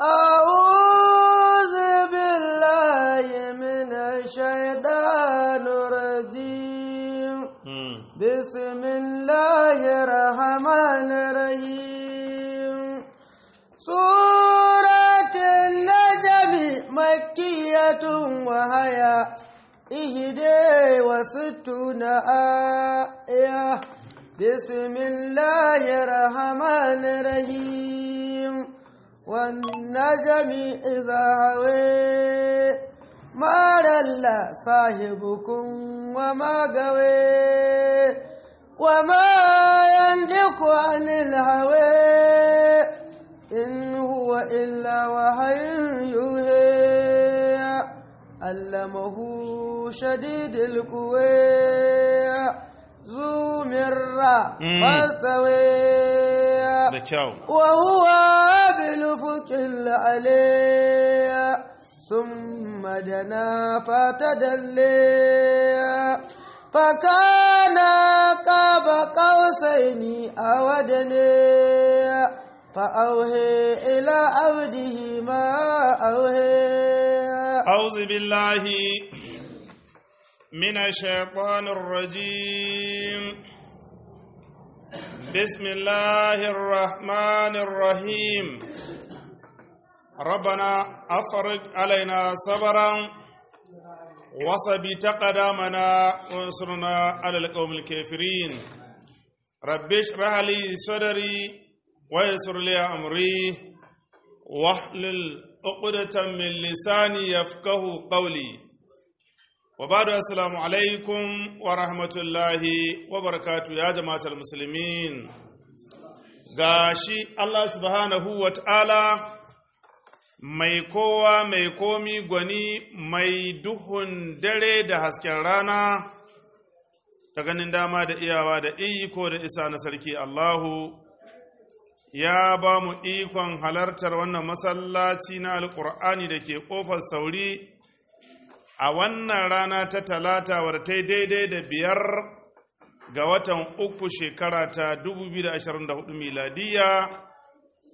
أعوذ بالله من الشيطان الرجيم بسم الله الرحمن الرحيم سورة النجم مكية وهي إهدي وستون آية بسم الله الرحمن الرحيم والنجم إذا هوي ما رل صاحبكم وما قوي وما ينطق عن الهوى إن هو إلا وحي يوحي علمه شديد القوى ذو مرة فاستوي da kyau وهو بالفك العلي ثم دنا فتدلي فكان قاب قوسين أو أدنى فأوهي إلى عبده ما أوهي أعوذ بالله من الشيطان الرجيم بسم الله الرحمن الرحيم ربنا أفرج علينا صبرا وثبت قدامنا وانصرنا على القوم الكافرين رب اشرح لي صدري ويسر لي أمري واحلل عقدة من لساني يفقه قولي wa ba da assalamu alaikum wa rahmatullahi wa barakatu ya jama'atar musulmi ga shi Allah subhanahu wa ta'ala mai kowa mai komi gwani mai duhun dare da hasken rana ta ganin dama da iyawa da iko da isa na sarki Allahu ya ba mu ikon halartar wannan masallaci na alƙur'ani da ke ƙofar sauri a wannan rana ta talata wartai daidai da biyar ga watan uku shekara ta 2024 miladiya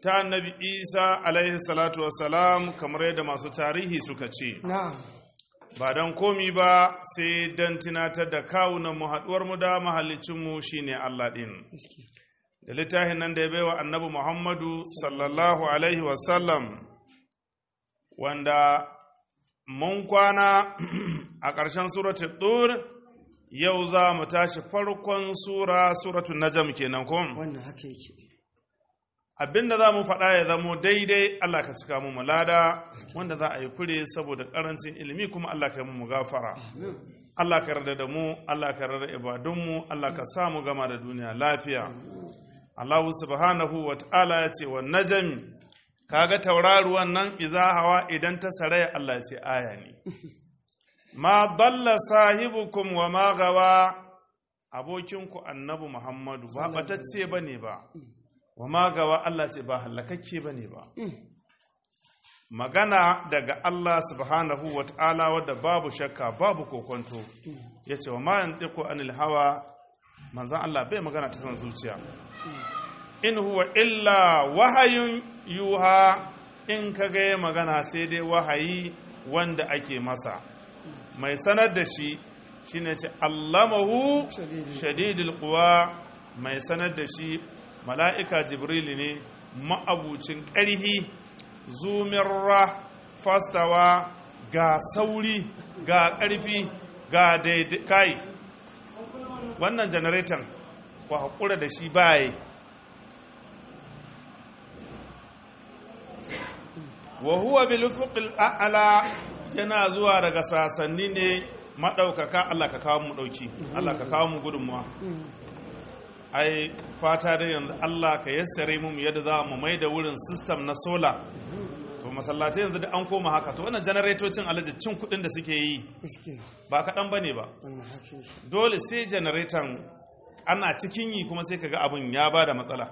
ta annabi isa alaihi salatu wasalam kamar yadda masu tarihi suka ce. Ba don komi ba sai don tunatar da kawunan mu haɗuwar mu da mahalicinmu shine allah ɗin. Da littafin nan da ya baiwa annabi muhammadu sallallahu alaihi wasallam wanda mun kwana a ƙarshen suratul dur yau za mu tashi farkon sura suratul najam kenan ko? Wannan haka yake. Abinda za mu faɗa ya zamo daidai Allah ka cika mu mulada wanda za a yi kure saboda ƙarancin ilimi kuma Allah ka yi mu gafara. Allah ka yarda da mu Allah ka yarda da ibadunmu Allah ka samu gama da duniya lafiya. Allah subhanahu wa ta'ala ya ce wa najami kaga tauraruwan nan iza hawa idan ta saraya Allah ya ce aya ne. Ma dalla sahibukum wa ma gawa abokinku annabi Muhammadu ba batacce ba ne ba. Wa ma gawa Allah ce ba halakakke ba ne ba. Magana daga Allah subhanahu wa ta'ala wadda babu shakka babu kokonto ya ce wa ma yantiqu anil hawa. Manzan Allah bai magana ta san zuciya. In huwa illa wahayun yuha in ka ga magana sai dai wahayi wanda ake masa. Mai sanar da shi shine ce allamahu shadidul quwa. Mai sanar da shi mala'ika jibril ne ma'abucin ƙarhi zumirra fastawa ga sauri ga ƙarfi ga daidai kai wannan janareton ku haƙura da shi baye wa huwa bil ufuqil a'la yana zuwa daga sasanni ne madaukaka Allah ka kawo mu ɗauki Allah ka kawo mu gudunmuwa. Ai fata da yanzu Allah ka yassare mu yadda za mu mai da wurin system na solar. To masallatai yanzu da an koma haka to wannan janaretocin alaji cin kuɗin da suke yi ba kaɗan ba ne ba. Dole sai janareton ana cikin yi kuma sai kaga abin ya ba da matsala.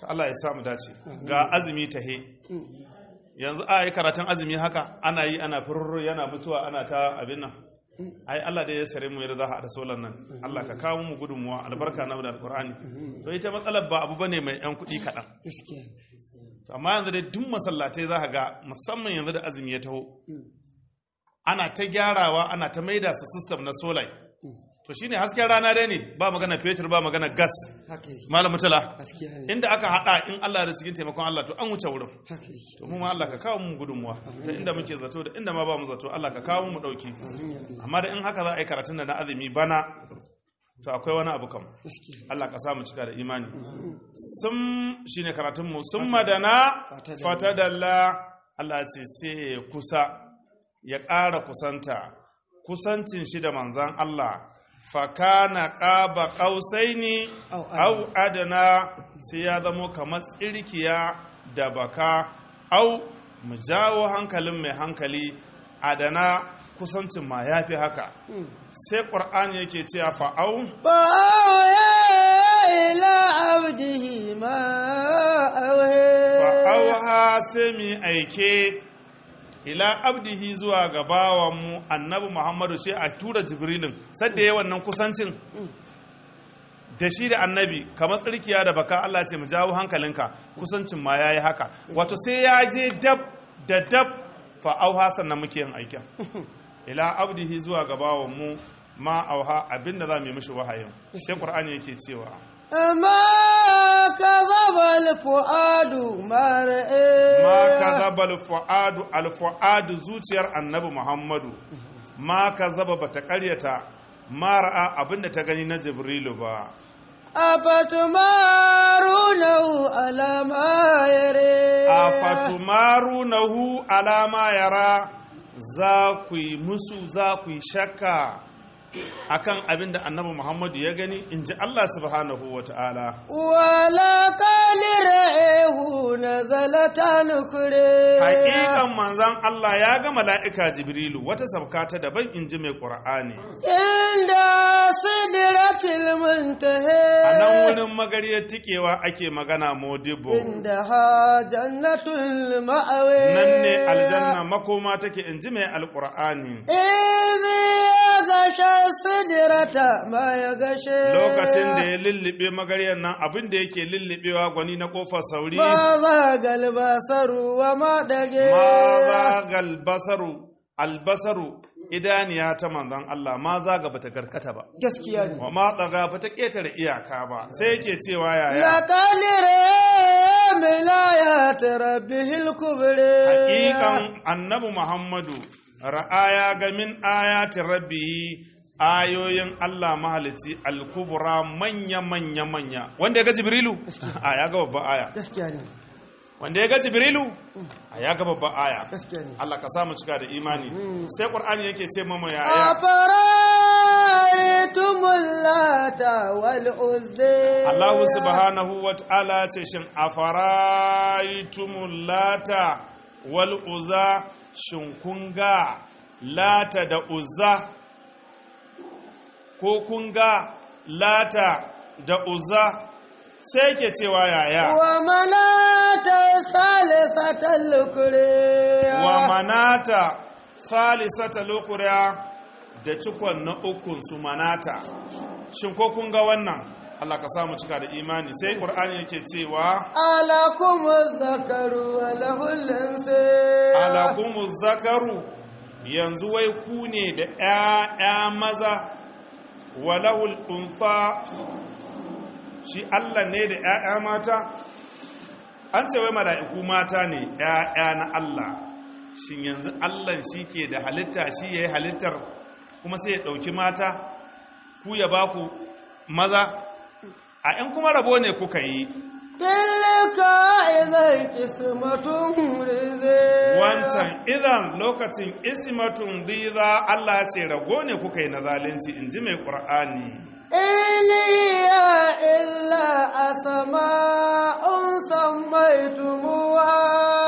Ta Allah ya samu dace. Ga azumi ta he yanzu a yi karatun azumi haka ana yi ana fururu yana mutuwa ana ta abin nan. Ai Allah da ya sare mu yadda za a da solar nan. Allah ka kawo mu gudunmuwa albarka na da alqur'ani. To ita matsalar ba abu ba ne mai yan kuɗi kaɗan. To amma yanzu dai duk masallatai za ka ga musamman yanzu da azumi ya taho ana ta gyarawa ana ta maida su system na solai to shine hasken rana dai ne ba magana fetur ba magana gas. Malam mutala inda aka hada in Allah da cikin taimakon Allah to an wuce wurin. To mu ma Allah ka kawo mu gudunmuwa ta inda muke zato da inda ma ba mu zato Allah ka kawo mu ɗauki amma da in haka za a yi karatun da na azumi bana to akwai wani abu kam. Allah ka sa mu cika da imani. Sun shine karatun mu. Sun madana Fatadalla. Allah ya ce sai kusa ya ƙara kusanta. Kusancin shi da manzan Allah fakana ƙaba ƙausaini au adana. sai ya zamo kamar tsirkiya da baka. Au mu jawo hankalin mai hankali adana kusancin ma ya fi haka. Hmm. Sai ƙwar'ani yake cewa fa'au ila abdihi ma auhe fa'auha sai mu aike ila abdihi zuwa ga bawanmu annabi muhammadu sai a tura jibrilin. Sadda ya wannan kusancin da shi da annabi kamar tsirkiya da baka Allah ce mu jawo hankalinka. Kusancin ma ya yi haka. Wato sai ya je dab da dab fa'auha sannan muke yin aikin. Ila abdihi zuwa ga bawanmu ma auha abin da za mu yi mishi wahayin. Sai qur'ani yake cewa ما كذب الفؤاد ما رأى ma kazaba alfu'adu alfu'adu zuciyar annabi muhammadu ma kazaba bata karyata ma ra'a abinda ta gani na jibrilu ba أفتمارونه على ما يرى afatumarunahu alama yara za ku yi musu za ku yi shakka akan abin da annabi Muhammadu ya gani in ji Allah subhanahu wa ta'ala. Wala kalirahu na zalatan kure. Hakikan manzan Allah ya ga mala'ika Jibrilu wata sabka ta daban in ji mai ƙura'ani. Inda sidiratul muntahe. A nan wurin magariyar tikewa ake magana modibo. Inda ha jannatul ma'awe. Nan ne aljanna makoma take in ji mai alƙur'ani. Izi gasha sidirata ma ya gashe. Lokacin da ya lullube magaryar nan abin da yake lullubewa gwani na ƙofar sauri. Ma za galbasaru wa ma dage ma za galbasaru albasaru idaniya ta manzan Allah ma za zaga bata karkata ba. Gaskiya ne. Wa ma tsaga bata ƙetare iyaka ba. Sai yake cewa yaya? Ya kalire milayat rabbihil kubri. Hakikan annabi muhammadu ra'aya ga min ayatin rabbi ayoyin Allah mahalici alkubura manya manya manya. Wanda ya ga jibrilu? A ya ga babban aya. Wanda ya ga jibrilu? A ya ga babban aya. Allah ka samu cika da imani. Sai qur'ani yake ce mama ya ya. Allah subhanahu wa ta'ala ce shin afaraitumul lata wal uzza? shin kun ga lata da uzza? Ko kun ga lata da uzza? Sai ke cewa yaya. Wa manata salisata lukuriya. Wa manata salisata lukuriya da cikon na ukun su manata. Shin ko kun ga wannan? Allah ka samu cika da imani. Sai Qur'ani yake cewa alakumuz zakaru wa lahul alakumuz zakaru yanzu wai ku ne da ƴaƴa maza. Wa lahul unfa shi Allah ne da ƴaƴa mata. An ce wai mala'iku mata ne ƴaƴa na Allah. Shin yanzu Allah shi ke da halitta shi yayi halittar kuma sai ya ɗauki mata? Ku ya ba ku maza? a in kuma rabo ne kuka yi. Tilka idan kismatun rize. Wancan idan lokacin ismatun riza Allah ce rago ne kuka yi na zalunci in ji mai qur'ani. Iliya illa a asma'un sammaitumuha.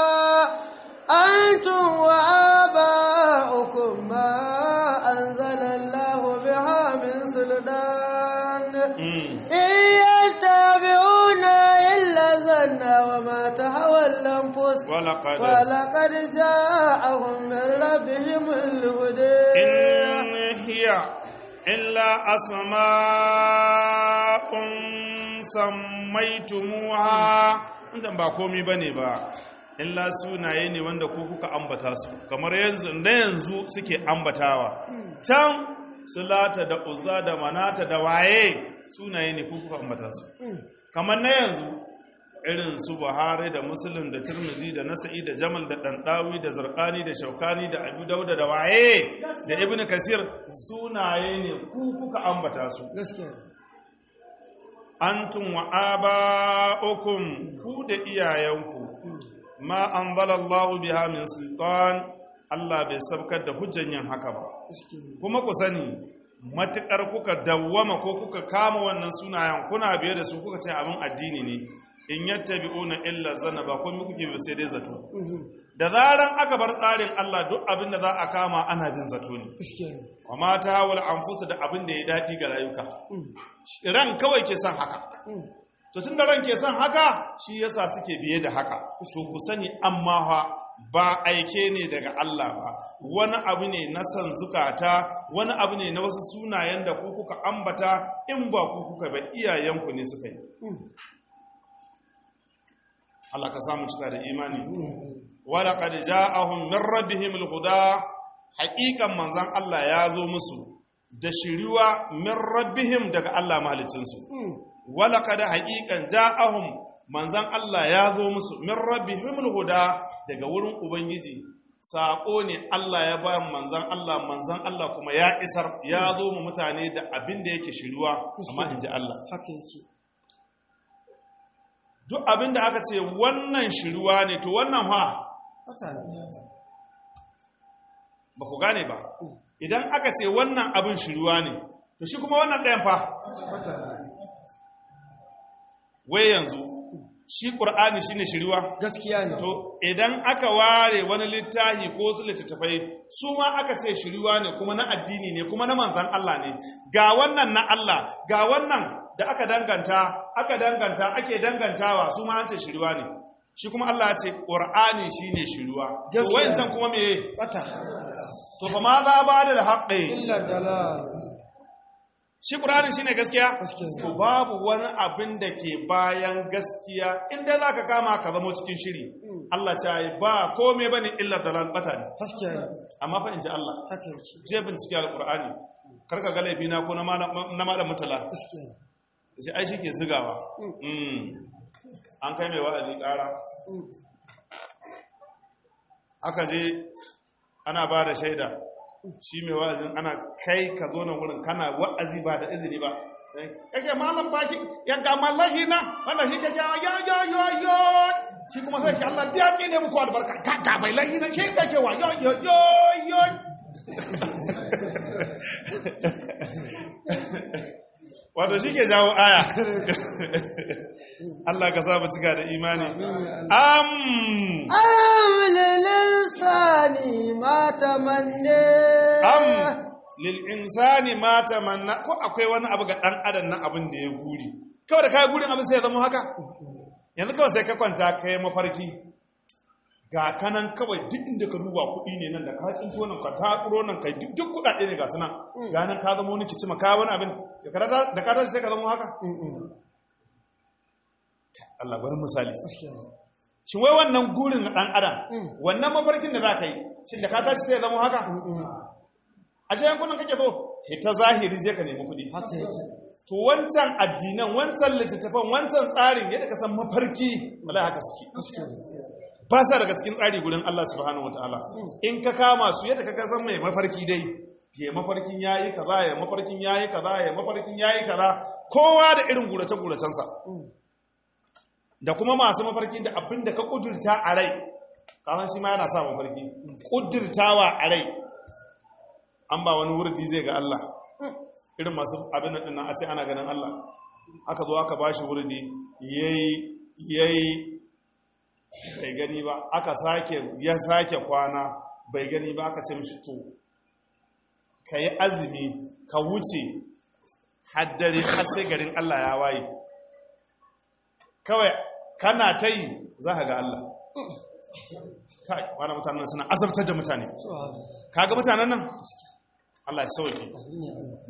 الأنفس walaƙad ولقد جاءهم من ربهم الهدى in hiya illa asma'un sammaitumuha inda ba komi ba ne ba illa sunaye ne wanda ku kuka ambata su kamar yanzu na yanzu suke ambatawa can sulata da uzza da manata da waye sunaye ne ku kuka ambata su kamar na yanzu irin su buhari da musulun da turmizi da nasa'i da jamal da ɗanɗawi da zarkani da shaukani da abu dauda da waye da ibn kasir sunaye ne ku kuka ambata su. Antum wa aba'ukum ku da iyayenku. Ma anzalallahu biha min sultan. Allah bai sabkar da hujjan yin haka ba. Kuma ku sani matuƙar kuka dawwama ko kuka kama wannan sunayen kuna biye da su kuka ce abin addini ne. In yattabi'una illa zanna ba komai kuke bi sai dai zato. Da zaran aka bar tsarin Allah duk abin da za a kama ana bin zato ne. Wa ma tahawul anfusu da abin da ya daɗi ga rayuka. Ran kawai ke son haka. To tun da ran ke son haka shi yasa suke biye da haka. To ku sani amma fa ba aike ne daga Allah ba. Wani abu ne na san zukata wani abu ne na wasu sunayen da ku kuka ambata in ba ku kuka ba iyayenku ne suka yi. Allah ka samu cika da imani. Wala qad ja'ahum min rabbihim al-huda. Haqiqan manzan Allah ya zo musu da shiriwa min rabbihim daga Allah mahalicinsu. Wala qad haqiqan ja'ahum manzan Allah ya zo musu min rabbihim al-huda daga wurin ubangiji. Sako ne Allah ya ba manzan Allah manzan Allah kuma ya isar ya zo mu mutane da abin da yake shiriwa. Amma in Allah. Haka yake. Duk abin da aka ce wannan shiriwa ne to wannan ne ba ku gane ba. Idan aka ce wannan abin shiriwa ne to shi kuma wannan ɗayan fa wai yanzu shi ƙur'ani shi ne shiriwa gaskiya ne. To idan aka ware wani littafi ko su littattafai su ma aka ce shiriwa ne kuma na addini ne kuma na manzan Allah ne. Ga wannan na Allah ga wannan da aka danganta aka danganta ake dangantawa su ma an ce shiriwa ne. Shi kuma Allah ya ce ƙur'ani shi ne shiriwa to wayancan kuma me? Bata. To fa ma za ba da haƙƙi illa dalal. Shi ƙur'ani shi ne gaskiya? To babu wani abin da ke bayan gaskiya inda za ka kama ka zama cikin shiri. Allah ce yi ba kome ba ne illa dalal bata ne. Amma fa in ji Allah je bincike alƙur'ani kar ka ga laifina ko na malam na malam mutala sai ai shi ke zigawa Mm. an kai mai wa'azi ƙara. Aka je ana ba da shaida. Shi mai wa'azin ana kai ka zo nan wurin kana wa'azi ba da izini ba. Yake malam baki ya ga mallahi na. Wanda shi kake yo yo yo yo. Shi kuma sai shi Allah ya ne muku albarka. Ka ga mai lahi na shi kake wa. Yo yo yo yo. wato shi ke jawo aya. Allah ka sa mu cika da imani. Am. Am lilinsani ma tamanne. Am. Lil insani ma tamanna. Ko akwai wani abu ga dan adam na abin da ya guri? Kawai da kai gurin abin sai ya zama haka? Yanzu kawai sai ka kwanta kai mafarki. Ga kanan kawai duk inda ka duba kuɗi ne nan da ka tsinto nan ka takuro nan kai duk duk kuɗaɗe ne ga su nan. Ga nan ka zama wani kicima ka wani abin. Da ka tashi sai ka zama haka? Allah bari misali. Shin wai wannan gurin na ɗan adam wannan mafarkin da za ka yi shin da ka tashi sai ya zama haka? A ce yankunan kake so? Hita zahiri je ka nemi kuɗi. To wancan addinan wancan littattafan wancan tsarin yadda ka san mafarki wallahi haka suke. Ba sa daga cikin tsari gurin Allah subhanahu wataala in ka kama su yadda ka san mai mafarki dai ya mafarkin yayi kaza ya mafarkin yayi kaza ya mafarkin yayi kaza. Kowa da irin gurace guracensa da kuma masu mafarki da abin da ka kudurta a rai. Kasan shi ma yana sa mafarki. Kudurtawa a rai. An ba wani wurdi zai ga Allah. Irin masu abin nan a ce ana ganin Allah. Aka zo aka bashi wurdi yayi yayi bai gani ba. Aka sake ya sake kwana bai gani ba. Aka ce mishi to ka yi azumi ka wuce haddare har garin Allah ya waye. Kawai kana ta yi za ka ga Allah. Kai wani mutanen suna azabtar da mutane. Subhanallah kaga mutanen nan? Allah ya sauke.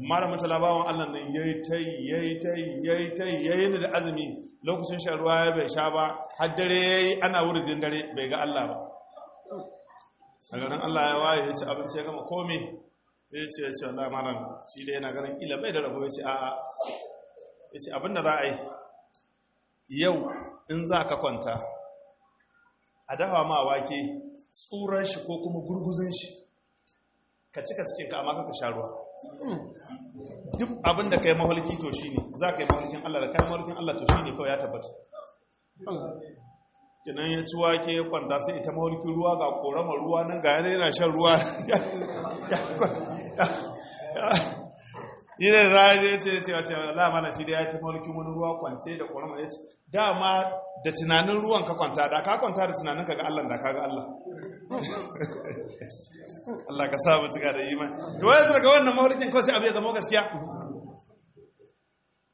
Malamin talabawan Allah nan yayi tai yayi tai yayi tai yayi ni da azumi. Lokacin shan ruwa ya bai sha ba har dare yayi ana wurin dare bai ga Allah ba. Daga nan Allah ya waye ya ci abinci ya gama komai. Ya ce ya ce Allah malam shi da yana ganin ila bai da rabo. Ya ce a'a. Ya ce abin da za a yi yau in za ka kwanta a dafa ma wake tsuran shi ko kuma gurguzun shi ka cika cikin ka amma ka sha ruwa. Duk abin da ka yi mahalki to shi ne. Za ka yi mahalkin Allah da kayan mahalkin Allah to shi ne kawai ya tabbata. Kinan ya ci wake ya kwanta sai ita mahalkin ruwa ga korama ruwa nan ga yana shan ruwa. yi da za a je ce cewa cewa lamana shi da ya ci mahalkin wani ruwa kwance da ya ce dama da tunanin ruwan ka kwanta da ka kwanta da tunanin ka ga Allah da ka ga Allah. Allah ka sa mu cika da to wai daga wannan kawai sai ya zama gaskiya?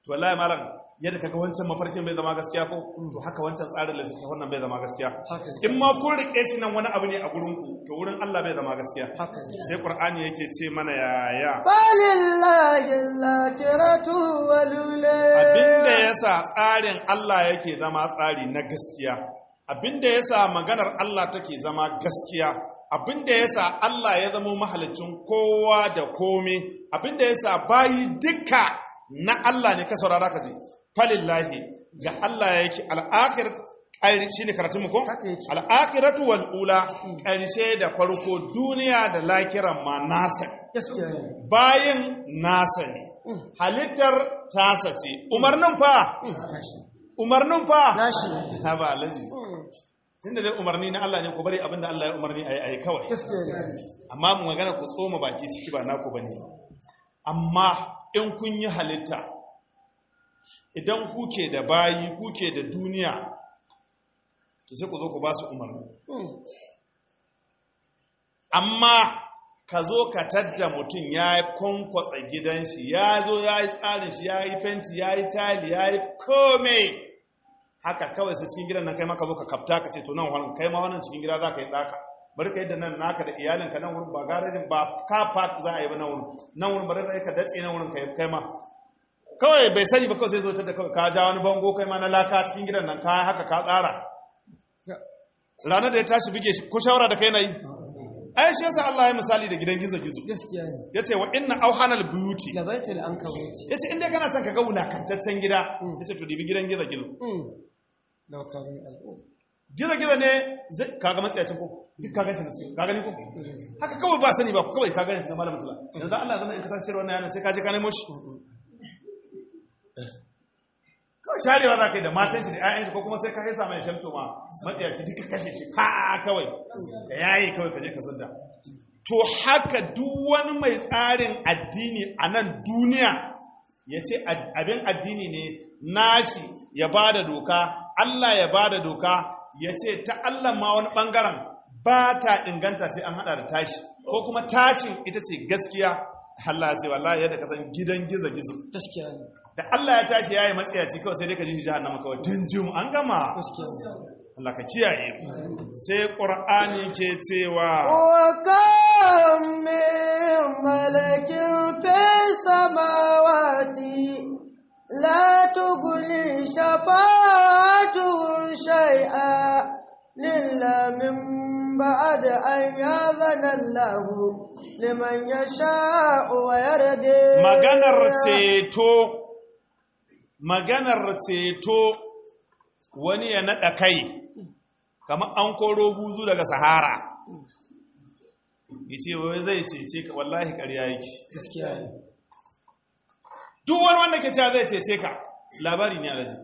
To wallahi malam yadda kaga wancan mafarkin bai zama gaskiya ko to haka wancan tsarin lissafi wannan bai zama gaskiya. In ma kun riƙe shi nan wani abu ne a gurin ku to wurin Allah bai zama gaskiya. Sai Qur'ani yake ce mana yaya. Falillahi lakiratu walule abin da yasa tsarin Allah yake zama tsari na gaskiya abin da yasa maganar Allah take zama gaskiya abin da yasa Allah ya zama mahalicin kowa da komai abin da yasa bayi duka na Allah ne ka saurara ka ji. Falillahi ga Allah yake al'akhir shi ne karatun mu ko? Al'akhiratu wal ula ƙarshe da farko duniya da lakiran ma nasa bayin nasa ne. Halittar tasa ce. Umarnin fa? Umarnin fa? Nashi ha ba alaji tunda dai umarni na Allah ne ku bari abin da Allah ya umarni ayi ayi kawai. Amma mu magana ku tsoma baki ciki ba naku ba ne amma in kun yi halitta idan kuke da bayi kuke da duniya to sai ku zo ku ba su umarni. Amma ka zo ka tadda mutum ya yi kwankwatsa gidan shi ya zo ya yi tsarin shi ya yi fenti ya yi tali ya yi kome. Haka kawai sai cikin gidan nan kai maka zo ka kafta ka ce to nan wani kai ma wannan cikin gida za ka yi ɗaka bari ka yi da nan naka da iyalinka nan wurin ba garajin ba ka park za a yi ba nan wurin. Nan wurin bari ka datse nan wurin kai ma kawai bai sani ba kawai sai zo ta da kawai ka ja wani bango kai ma na laka cikin gidan nan ka haka ka tsara. Ranar da ya tashi bige shi ko shawara da kai na yi? Ai shi yasa Allah ya misali da gidan gizo gizo gaskiya ne. Yace wa inna auhanal buyuti. Labaitul ankabuti ya ce inda kana son ka ga wulakantaccen gida. Yace to dibi gidan gizo gizo daukarin al'umma gizo gizo ne kaga matsayacin ko? Duk kaga shi ne ka gani ko? Haka kawai ba sani ba ko kawai ka gani shi na malamin tula. Yanzu Allah zama in ka tashi wannan yana sai ka je ka nemo shi. Kawai sharewa za ka yi da matan shi da 'ya'yan shi ko kuma sai ka haisa mai shamto ma matsiyaci duka kashe shi fa kawai. Ka yayi kawai ka je ka sanda to haka duk wani mai tsarin addini a nan duniya ya ce abin addini ne nashi ya ba da doka Allah ya ba da doka ya ce ta Allah ma wani ɓangaren ba ta inganta sai an haɗa da tashi. Ko kuma tashin ita ce gaskiya. Allah ce wallahi yadda ka san gidan gaskiya ne. da Allah ya tashi ya yayi matsayaci kawai sai dai ka ji jihar jahannama kawai dinjum an gama. Allah ka kiyaye sai ƙor'ani ke cewa wa kam min malakin fis samawati la tughni shafa'atuhum shay'a ba a da an ya'zana lahu liman ya sha'o wa yarade maganar ceto maganar ceto wani ya naɗa kai kamar an koro buzu daga sahara. Yace wai zai cece ka wallahi ƙarya yake. Gaskiya ne. Duk wani wanda ke cewa zai cece ka labari ne alaji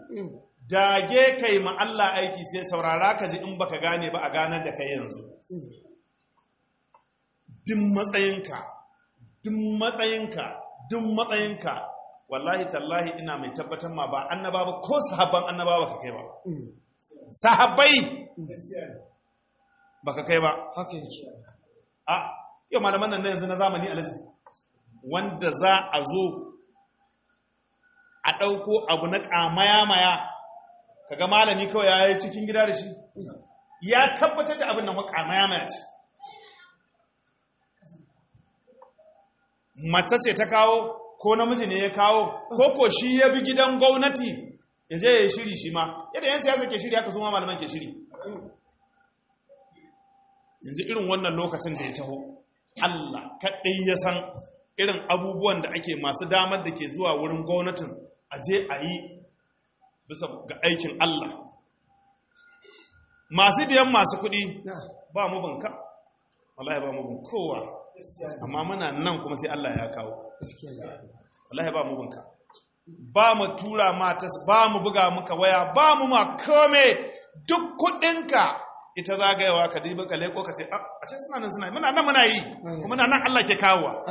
dage kai ma Allah aiki sai saurara ka ji in baka gane ba a ganar da kai yanzu. Duk matsayinka duk matsayinka duk matsayinka. Wallahi tallahi ina mai tabbatar ma ba annaba ba ko sahabban annaba ba ka kai ba. Sahabbai ba ka kai ba. Haka yake. A yau malaman nan na yanzu na zamani alaji wanda za a zo a ɗauko abu na ƙamaya-maya kaga malami kawai ya yi cikin gida da shi ya tabbatar da abin nan ƙamaya-maya ce. Mace ce ta kawo ko namiji ne ya kawo ko ko shi ya bi gidan gwamnati ya je ya shiri shi ma. Yadda yan siyasa ke shiri haka su ma malaman ke shiri. Yanzu irin wannan lokacin da ya taho Allah kaɗai ya san irin abubuwan da ake masu damar da ke zuwa wurin gwamnatin a je a yi bisa ga aikin Allah. Masu biyan masu kuɗi ba mu banka wallahi ba mu kowa. Amma muna nan kuma sai Allah ya kawo. Wallahi ba mu binka ba mu tura mata ba mu buga muka waya ba mu ma kome. Duk kudinka ita zagayewa ka dibi ka leko ka ce a ce suna nan suna muna nan muna yi. Kuma muna nan Allah ke kawowa.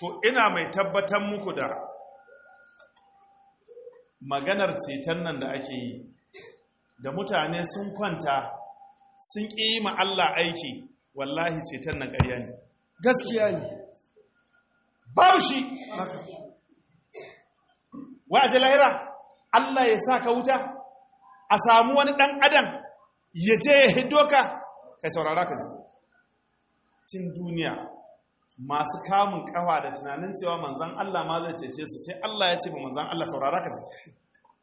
To ina mai tabbatar muku da maganar ceton nan da ake yi da mutane sun kwanta sun ƙi ma Allah aiki wallahi ceton nan ƙarya ne. Gaskiya ne. Babu shi. Wai aje lahira? Allah ya sa ka wuta? A samu wani ɗan adam ya je ya hiddo ka? Kai saurara ka ji. Cin duniya masu kamun kawa da tunanin cewa manzan Allah ma zai cece su sai Allah ya ce ba manzan Allah saurara ka ji.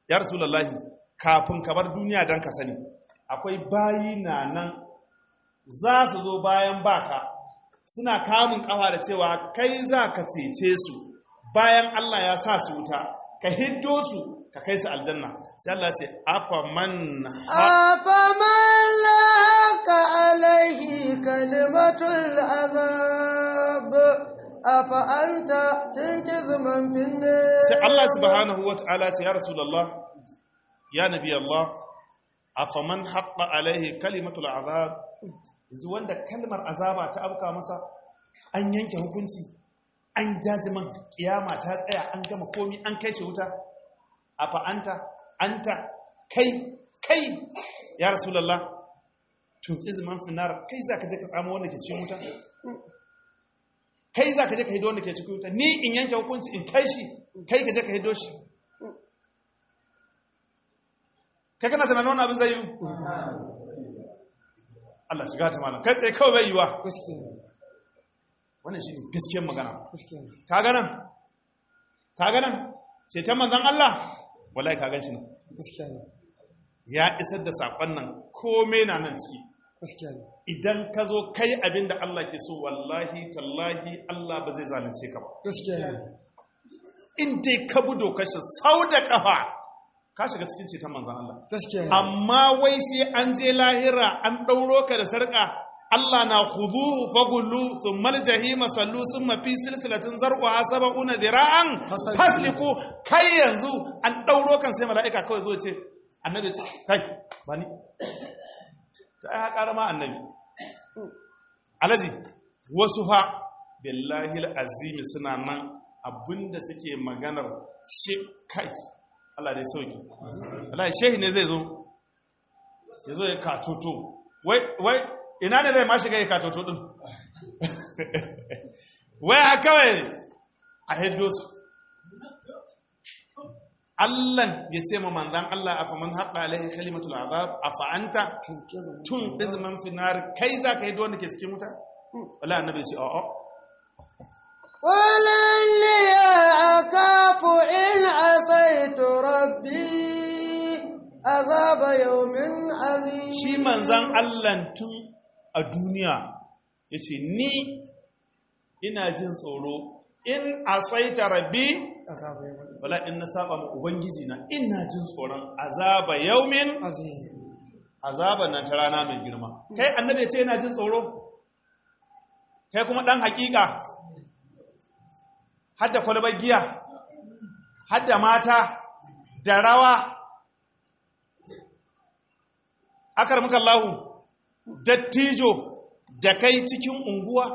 Ya rasulullahi kafin ka bar duniya don ka sani akwai bayi na nan za su zo bayan baka. Suna kamun kafa da cewa kai za ka cece su bayan Allah ya sa su wuta. Ka hiddo su ka kai su aljanna. Sai Allah ce afaman afaman la ka alaihi kalimatul azab? Afa anta tunkiz man finne sai Allah subhanahu wataala ce ya rasulullah ya nabi Allah afaman haqqa alaihi kalimatul azab? Yanzu wanda kalmar azaba ta abuka masa an yanke hukunci an jajiman kiyama ta tsaya an gama komi an kai shi wuta. Afa anta anta kai kai ya rasulullah tun izman finar kai za ka je ka tsamo wanda ke cikin wuta? Kai za ka je ka hido wanda ke cikin wuta? Ni in yanke hukunci in kai shi kai ka je ka hido shi. Kai kana tunanin wani abin zai yi Allah shiga ta malam. Kai tsaye kawai bai yiwa wannan shi ne gaskiyar magana. Ka ganan ka ganan ceton manzan Allah? Wallahi ka gan shi nan. Ne. Ya isar da saƙon nan komai na nan ciki. Idan ka zo kai abin da Allah ke so wallahi tallahi Allah ba zai zalunce ka ba. In dai ka bi dokar shi sau da ƙafa ka shiga cikin ceton manzan Allah. Amma wai sai an je lahira an ɗauro ka da sarƙa Allah na huɗu fagullu sun maljahima sallu sun mafi silsilatin zarƙwa saba'una zira'an fasliku. Kai yanzu an ɗauro kan sai mala'ika kawai zo ce annabi ce kai ba ni ta ai haƙara ma annabi. Alaji wasu fa billahi azimi suna nan abin da suke maganar shi kai Allah dai sauƙi Allah shehi ne zai zo ya zo ya katoto. Wai wai ina ne zai ma shiga ya katoto din wai a kawai a hiddo su. Allah ya ce ma manzan Allah a faman haƙa alaihi kalimatul azab a fa'anta tun izman finar kai za ka hiddo wanda ke cikin wuta? Wala annabi ce a'a. قل إني أخاف إن عصيت ربي عذاب يوم عظيم shi manzan Allah tun a duniya ya ce ni ina jin tsoro in asfaita rabbi عذاب يوم wala in na saba ma ubangiji na ina jin tsoron azaba yaumin عظيم azaban nan ta rana mai girma kai annabi ya ce yana jin tsoro kai kuma dan hakika hadda kwalbar giya hadda mata da rawa. Akar muka lahu dattijo da kai cikin unguwa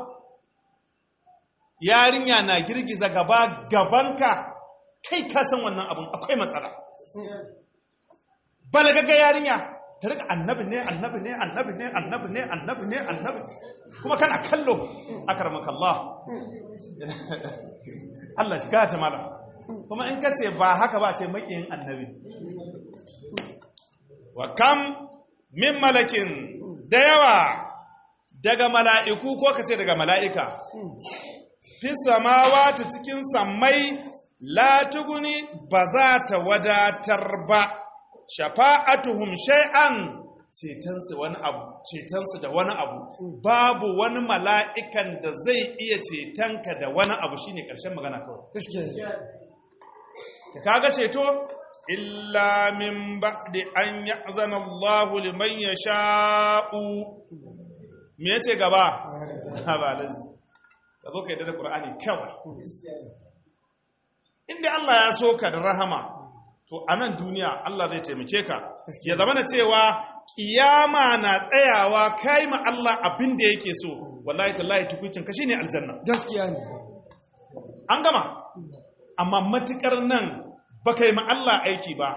yarinya na girgiza gaba gabanka kai ka san wannan abin akwai matsala. Balagaga yarinya ta riƙa annabi ne annabi ne annabi ne annabi ne annabi ne annabi kuma kana kallo. Akramaka Allah Allah shi ta mala. Kuma in ka ce ba haka ba ce makiyin annabi. Wa kam min malakin da yawa daga mala'iku ko ka ce daga mala'ika. Fi samawati cikin sammai la tuguni ba za ta wadatar ba. Shafa'atuhum shay'an cetonsu wani abu. Cetonsu da wani abu. Babu wani mala'ikan da zai iya cetonka da wani abu shine ƙarshen magana kawai. Da kaga ceto illa min ba'di an ya'zana Allah liman yasha'u. Me ya ce gaba? Ba lazi ka zo kai da Qur'ani kawai. Inda Allah ya so ka da rahama to a nan duniya Allah zai taimake ka. Ya zama na cewa kiyama na tsayawa kai ma Allah abin da yake so. Wallahi tallahi tukuncin ka shine aljanna. Gaskiya ne. An gama? Amma matuƙar nan baka yi ma Allah aiki ba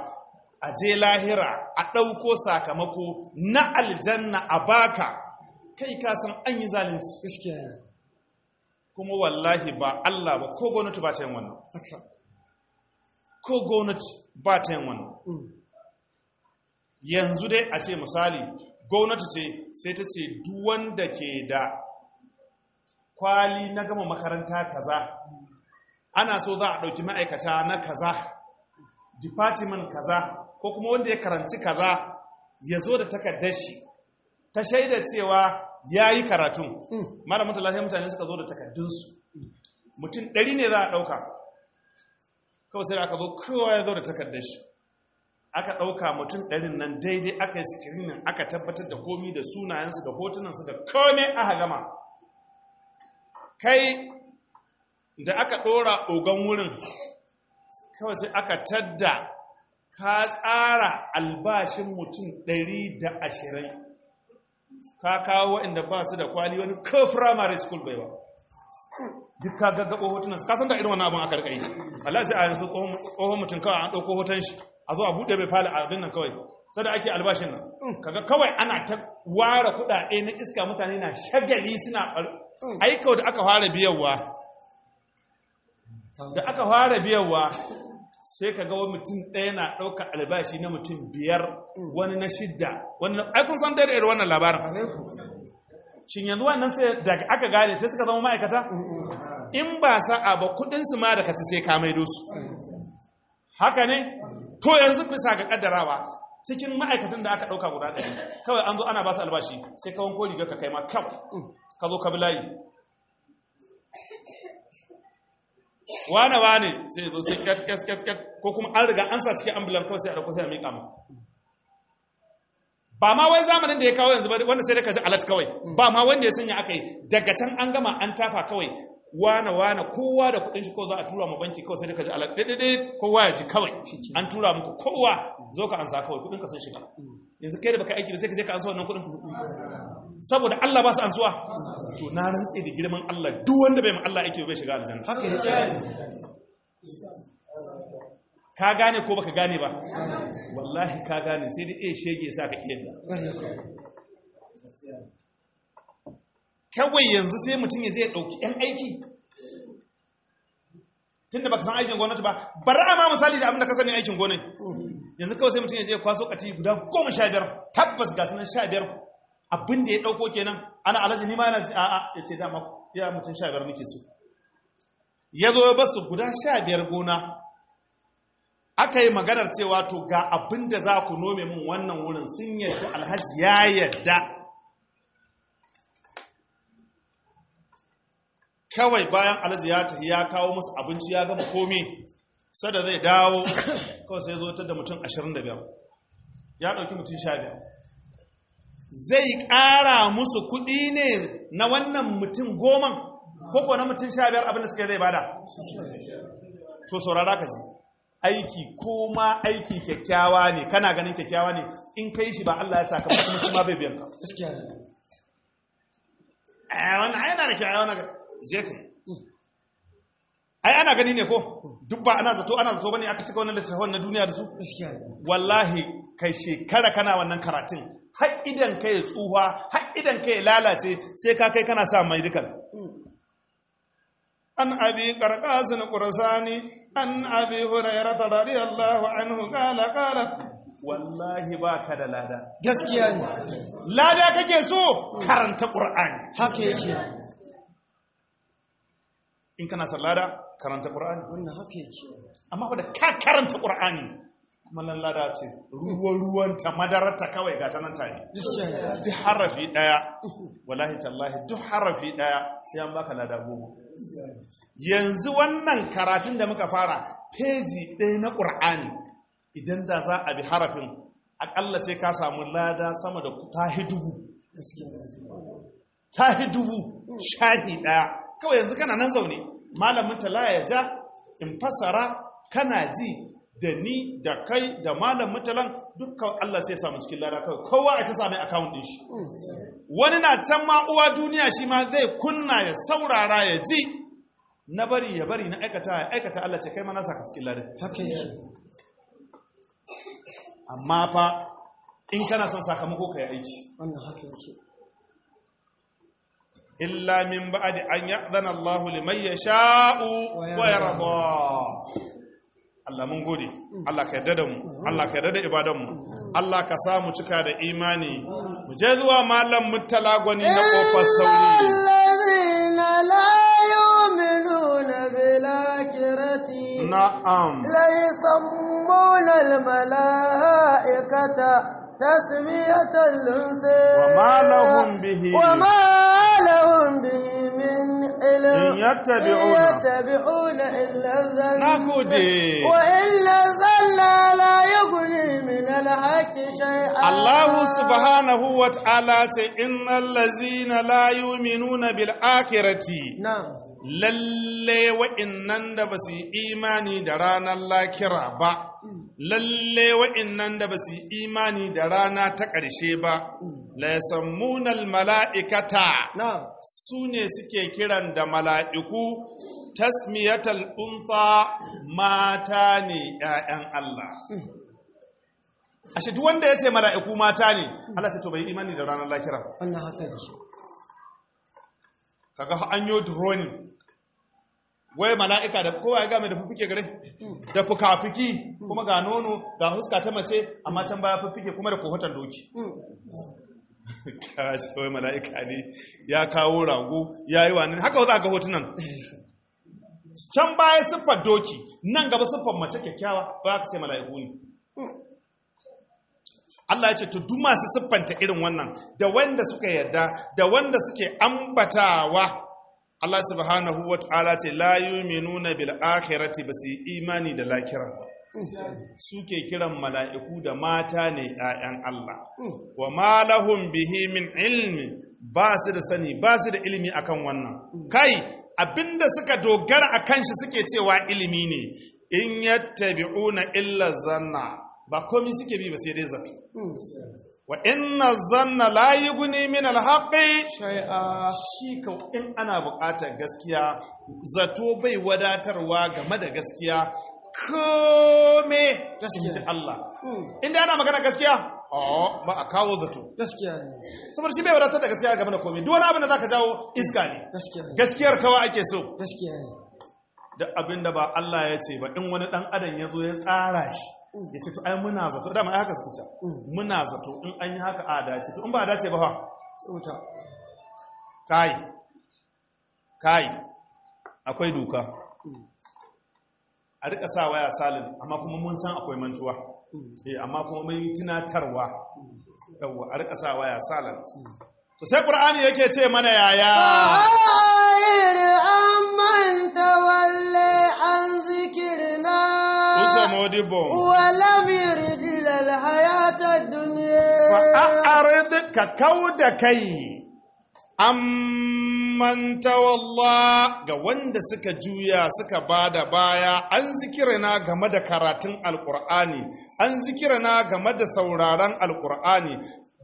a je lahira a ɗauko sakamako na aljanna a baka kai ka san an yi zalunci. Gaskiya ne. Kuma wallahi ba Allah ba ko gwamnati ba ta yin wannan. Ko gwamnati ba ta yin wannan. Yanzu dai a ce misali gwamnati ce sai ta ce duk wanda ke da kwali na gama makaranta kaza ana so za a ɗauki ma'aikata na kaza department kaza ko kuma wanda ya karanci kaza ya zo da takardar shi ta shaida cewa ya yi karatun. Malamin talatin mutane suka zo da takardunsu. Mutum ɗari ne za a ɗauka. Kawai sai aka zo kowa ya zo da takardar shi. Aka ɗauka mutum ɗarin nan daidai aka yi sikirinin aka tabbatar da komi da sunayensu da hotunansu da kome aka gama. Kai da aka ɗora ogan wurin kawai sai aka tadda ka tsara albashin mutum ɗari da ashirin. Ka kawo waɗanda ba su da kwali wani ko firamare school bai ba. Duk ka gaggaɓo hotunan ka san da irin wannan abin aka riƙa yi. Allah sai a yanzu tsohon mutum kawai an ɗauko hoton shi. A zo a buɗe bai fara abin nan kawai sai da ake albashin nan. Kaga kawai ana ta ware kuɗaɗe na iska mutane na shagali suna aikau da aka fara biyarwa da aka fara biyarwa sai ka ga mutum ɗaya na ɗauka albashi na mutum biyar wani na shidda wani ai kun san da irin wannan labarin. Shin yanzu wannan sai da aka gane sai suka zama ma'aikata? In ba sa'a ba kuɗin su ma da kaci sai ka maido su. Haka ne? To yanzu bisa ga kaddarawa cikin ma'aikatan da aka ɗauka guda ɗaya kawai an zo ana ba su albashi sai kawon ko riga ka kai ma kawai ka zo ka bi layi. Wane wane sai zo sai ket ket ket ket ko kuma an riga an sa cikin ambulan kawai sai a ɗauko sai a miƙa ma. Ba ma wai zamanin da ya kawo yanzu wanda sai da ka ji alat kawai. Ba ma wanda ya sanya aka yi. Daga can an gama an tafa kawai wane wane kowa da kuɗin shi ko za a tura mu banki kawai sai ka ji alat ɗaiɗaiɗai kowa ya ji kawai. An tura muku kowa. Zo ka ansa kawai kuɗin ka sun shiga. Yanzu kai da baka aiki ba sai ka je ka ansa wannan kuɗin. Saboda Allah ba su ansuwa. To na rantse da girman Allah duk wanda bai ma Allah aiki bai shiga aljanna. Haka yake. Ka gane ko baka gane ba? Wallahi ka gane sai dai eh shege sa ka iya kawai yanzu sai mutum ya je ya ɗauki yan aiki. Tunda baka san aikin gwamnati ba bari a ma misali da abin da ka sani aikin gwamnati yanzu kawai sai mutum ya je ya kwaso kati guda goma sha biyar. Tabbas ga sunan sha biyar. Abin da ya ɗauko kenan ana alaji ni ma yana a'a ya ce dama ya mutum sha biyar nake so. Ya zo ya ba su guda sha biyar gona. Aka yi maganar cewa to ga abin da za ku nome min wannan wurin sun yadda alhaji ya yadda kawai bayan alhaji ya tafi ya kawo musu abinci ya gama komi sada zai dawo kawai sai zo da mutum 25 ya ɗauki mutum 15 zai ƙara musu kuɗi ne na wannan mutum goman ko na mutum 15 abin da suka zai ba da? To saurara ka ji aiki ko ma aiki kyakkyawa ne kana ganin kyakkyawa ne in kai shi ba Allah ya saka kuma shi ma bai biyan ka. Gaskiya ne. Eh wannan ai yana da kyakkyawa je kai. Ai ana gani ne ko? Duk ba ana zato ana zato ba ne aka cika wannan littafin na duniya da su? Wallahi kai shekara kana wannan karatun har idan kai tsufa har idan kai lalace sai ka kai kana sa mai dukan an abi qarqasin qursani an abi hurairah radiyallahu anhu qala qala. Wallahi ba ka da lada. Gaskiya ne. Lada kake so? Karanta ƙur'ani haka yake. In kana son lada karanta ƙur'ani wannan haka yake. Amma fa da ka karanta ƙur'ani kuma nan lada ce ruwan ruwanta madararta kawai ga ta nan tare gaskiya ne duk harafi ɗaya wallahi tallahi duk harafi ɗaya sai an baka lada goma. Yanzu wannan karatun da muka fara peji ɗaya na ƙur'ani idan da za a bi harafin aƙalla sai ka samu lada sama da tahi dubu. Tahi dubu shahi ɗaya. Kawai yanzu kana nan zaune. Malamin tala ya ja in fasara kana ji da ni da kai da malam mutalan dukkan Allah sai samu cikin lada kawai. Kowa a ta sami akawun ɗin shi. Wani na can ma uwa duniya shi ma zai kunna ya saurara ya ji. Na bari ya bari na aikata ya aikata Allah ce kai ma na saka cikin lada. Haka yake. Amma fa in kana son sakamako ka yi aiki. Wannan haka yake. illa min ba'di an ya'zana Allah liman yasha'u wa yarda. Allah mun gode. Allah ka yarda da mu. Allah ka yarda da ibadan mu. Allah ka sa mu cika da imani. Mu je zuwa malam muttala gwani na ƙofar sauri. Allazina la yu'minuna bil akhirati. Na'am. La yusammuna al mala'ikata تسمية الأنثى وما لهم به وما لهم به من علم إن يتبعون- إن يتبعون إلا الظن نقودي. وإلا الظن لا يغني من الحق شيئا Allah subhanahu wa ta'ala ce innal lazina la yu'minuna bil akhirati نعم lalle wa'innan da ba su yi imani da ranar lakira ba. Lalle wa'innan da ba su yi imani da rana ta ƙarshe ba. La mala'ikata su ne suke kiran da mala'iku. Tasmiyatal unfa mata ne ‘ya'yan Allah. Ashe duk wanda ya ce mala'iku mata ne Allah ce to bai imani da ranar lakira Allah haka da su kaga an yi drone wai mala'ika da kowa ya game da fuffuke gare, da fuka-fuki, kuma ga nono, ga huska ta mace, amma can baya fuffuke kuma da kohoton doki. Kashi wai mala'ika ne, ya kawo rago, ya yi wani, haka za ga hotunan. can baya siffar doki nan gaba siffar mace kyakkyawa ba ka ce mala'iku ne Allah ya ce to duk masu siffanta irin wannan da wanda suka yarda da wanda suke ambatawa Allah subhanahu wa ta'ala ce la yu'minuna bil akhirati ba imani da lakira ba suke kiran mala'iku da mata ne ‘ya'yan Allah, wa ma lahum bihi min ilmi ba su da sani ba su da ilimi akan wannan. Kai, abin da suka dogara a kan shi suke cewa ilimi ne, in yattabi'una illa zanna ba komi suke bi ba sai dai zato. Wa inna zanna la yughni min alhaqi shai'a shi ka in ana buƙatar gaskiya zato bai wadatarwa game da gaskiya. Kome Gaskiya. Allah. Inda ana magana gaskiya? Ba a kawo zato. Gaskiya ne. Saboda shi bai wadatar da gaskiya game da komai duk wani abin da zaka jawo iska ne. Gaskiyar kawa ake so. Gaskiya ne. Duk abin da ba Allah ya ce ba in wani dan adam ya zo ya tsara shi ya ce to ai muna zato. Dama ai haka suke ce muna zato in an yi haka a dace. To in ba a dace ba fa? Wuta kai kai akwai doka. A riƙa sa waya salin amma kuma mun san akwai mantuwa. Eh amma kuma mun tunatarwa. Yawa a riƙa sa waya salin to sai qur'ani yake ce mana yaya? usa modibo ولم يرد إلى الحياة الدنيا fa'arid ka kauda kai amman tawalla ga wanda suka juya suka bada baya an zikirana game da karatun alkur'ani an zikirana game da sauraron alkur'ani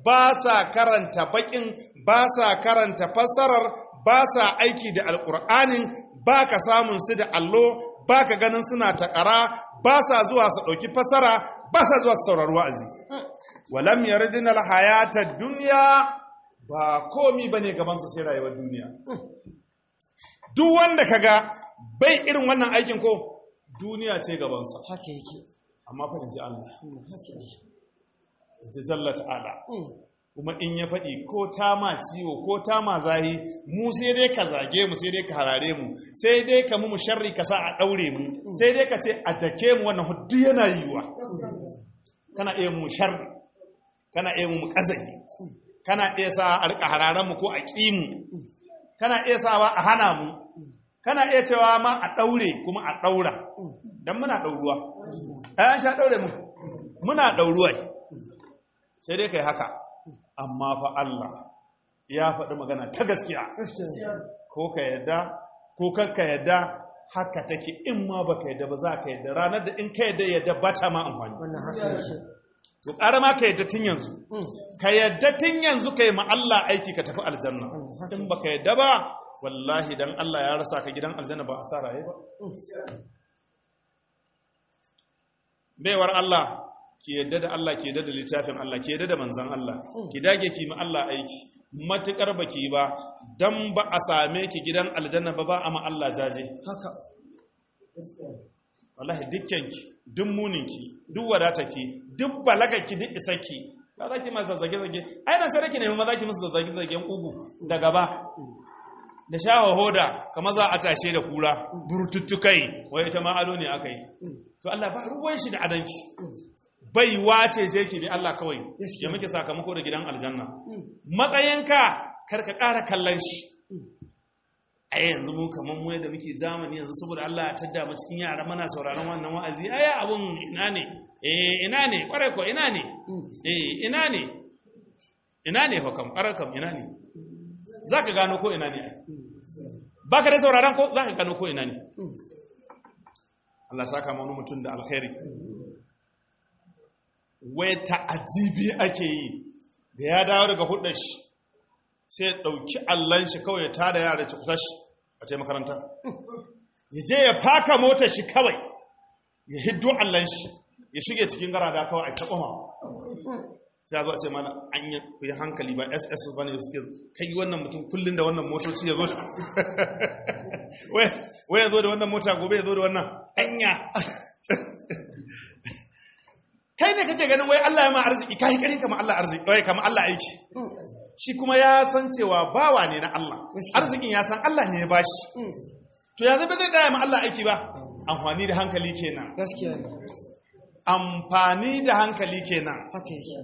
ba sa karanta bakin ba sa karanta fassarar ba sa aiki da alkur'anin ba ka samun su da allo ba ka ganin suna takara ba sa zuwa su ɗauki fassara ba sa zuwa su saurari wa'azi. Walam yardina alhayata dunya ba komi ba ne gaban su sai rayuwar duniya. Duk wanda kaga bai irin wannan aikin ko duniya ce gaban sa haka yake. Amma fa inji Allah. Haka yake. Jalla ta'ala. Kuma in ya faɗi ko ta ma ciwo ko ta ma zahi mu sai dai ka zage mu sai dai ka harare mu sai dai ka mu sharri ka sa a ɗaure mu sai dai ka ce a dake mu wannan huɗu yana yiwa kana iya mu sharri kana iya mu ƙazahi kana iya sa a riƙa hararen mu ko a ƙi mu kana iya sawa a hana mu kana iya cewa ma a ɗaure kuma a ɗaura. Don muna ɗauruwa. Ɗayan sha ɗaure mu. Muna ɗauruwa. Sai dai kai haka. Amma fa Allah ya faɗi magana ta gaskiya. Ko ka yadda ko kakka yadda haka take. In ma baka yadda ba za ka yadda. Ranar da in ka yadda yadda ba ta ma amfani. To ƙara ma ka yadda tun yanzu. Ka yadda tun yanzu ka yi ma Allah aiki ka tafi aljanna. In baka yadda ba wallahi dan Allah ya rasa ka gidan aljanna ba a sa raye ba baiwar Allah ki yadda da Allah ki yadda da littafin Allah ki yadda da manzan Allah. Ki dage ki ma Allah aiki. Matukar baki ba dan ba a same ki gidan aljanna ba ba a ma Allah jaje. Haka. Wallahi dukkanki duk muninki duk wadataki duk balagaki duk isaki ba za ki ma zazzage zage ai nan sai ki nemi maza ki musu zazzage zagen ugu da gaba. Da shawa hoda kamar za a tashe da kura. Burtuttukai wai ita ma ado ne aka yi. To Allah ba ruwan shi da adanki bai wace je ki bi Allah kawai ya muke sakamako da gidan aljanna. Matsayinka kar ka ƙara kallon shi. A yanzu mu kamar mu da muke zamani yanzu saboda Allah ya tadda mu cikin yara mana sauraron wannan wa'azi. Aya abun ina ne? Eh ina ne? Kware ko ina ne? Eh ina ne? Ina ne fa kam? Kware kam ina ne? Zaka gano ko ina ne baka da sauraron ko? Zaka gano ko ina ne? Allah saka mu mutum da alkhairi. Wai ta'ajibi ake yi. Da ya dawo daga hudar shi sai ya ɗauki allon shi kawai ya tada yara ci kusa shi a ce makaranta. Ya je ya faka motar shi kawai ya hiddo allon shi ya shige cikin garada kawai a ta ƙoma sai ya zo a ce mana an yi ku yi hankali ba ss ba ne suke kai wannan mutum kullum da wannan motoci ya zo da wai ya zo da wannan mota gobe ya zo da wannan. Anya! Kai ne kake ganin wai Allah ya ma arziki? Kai kare kama Allah arziki wai kama Allah aiki. Shi kuma ya san cewa bawa ne na Allah. Arzikin ya san Allah ne ya bashi to ya zai zai ɗaya ma Allah aiki ba? Amfani da hankali kenan. Gaskiya amfani da hankali kenan. Haka yake.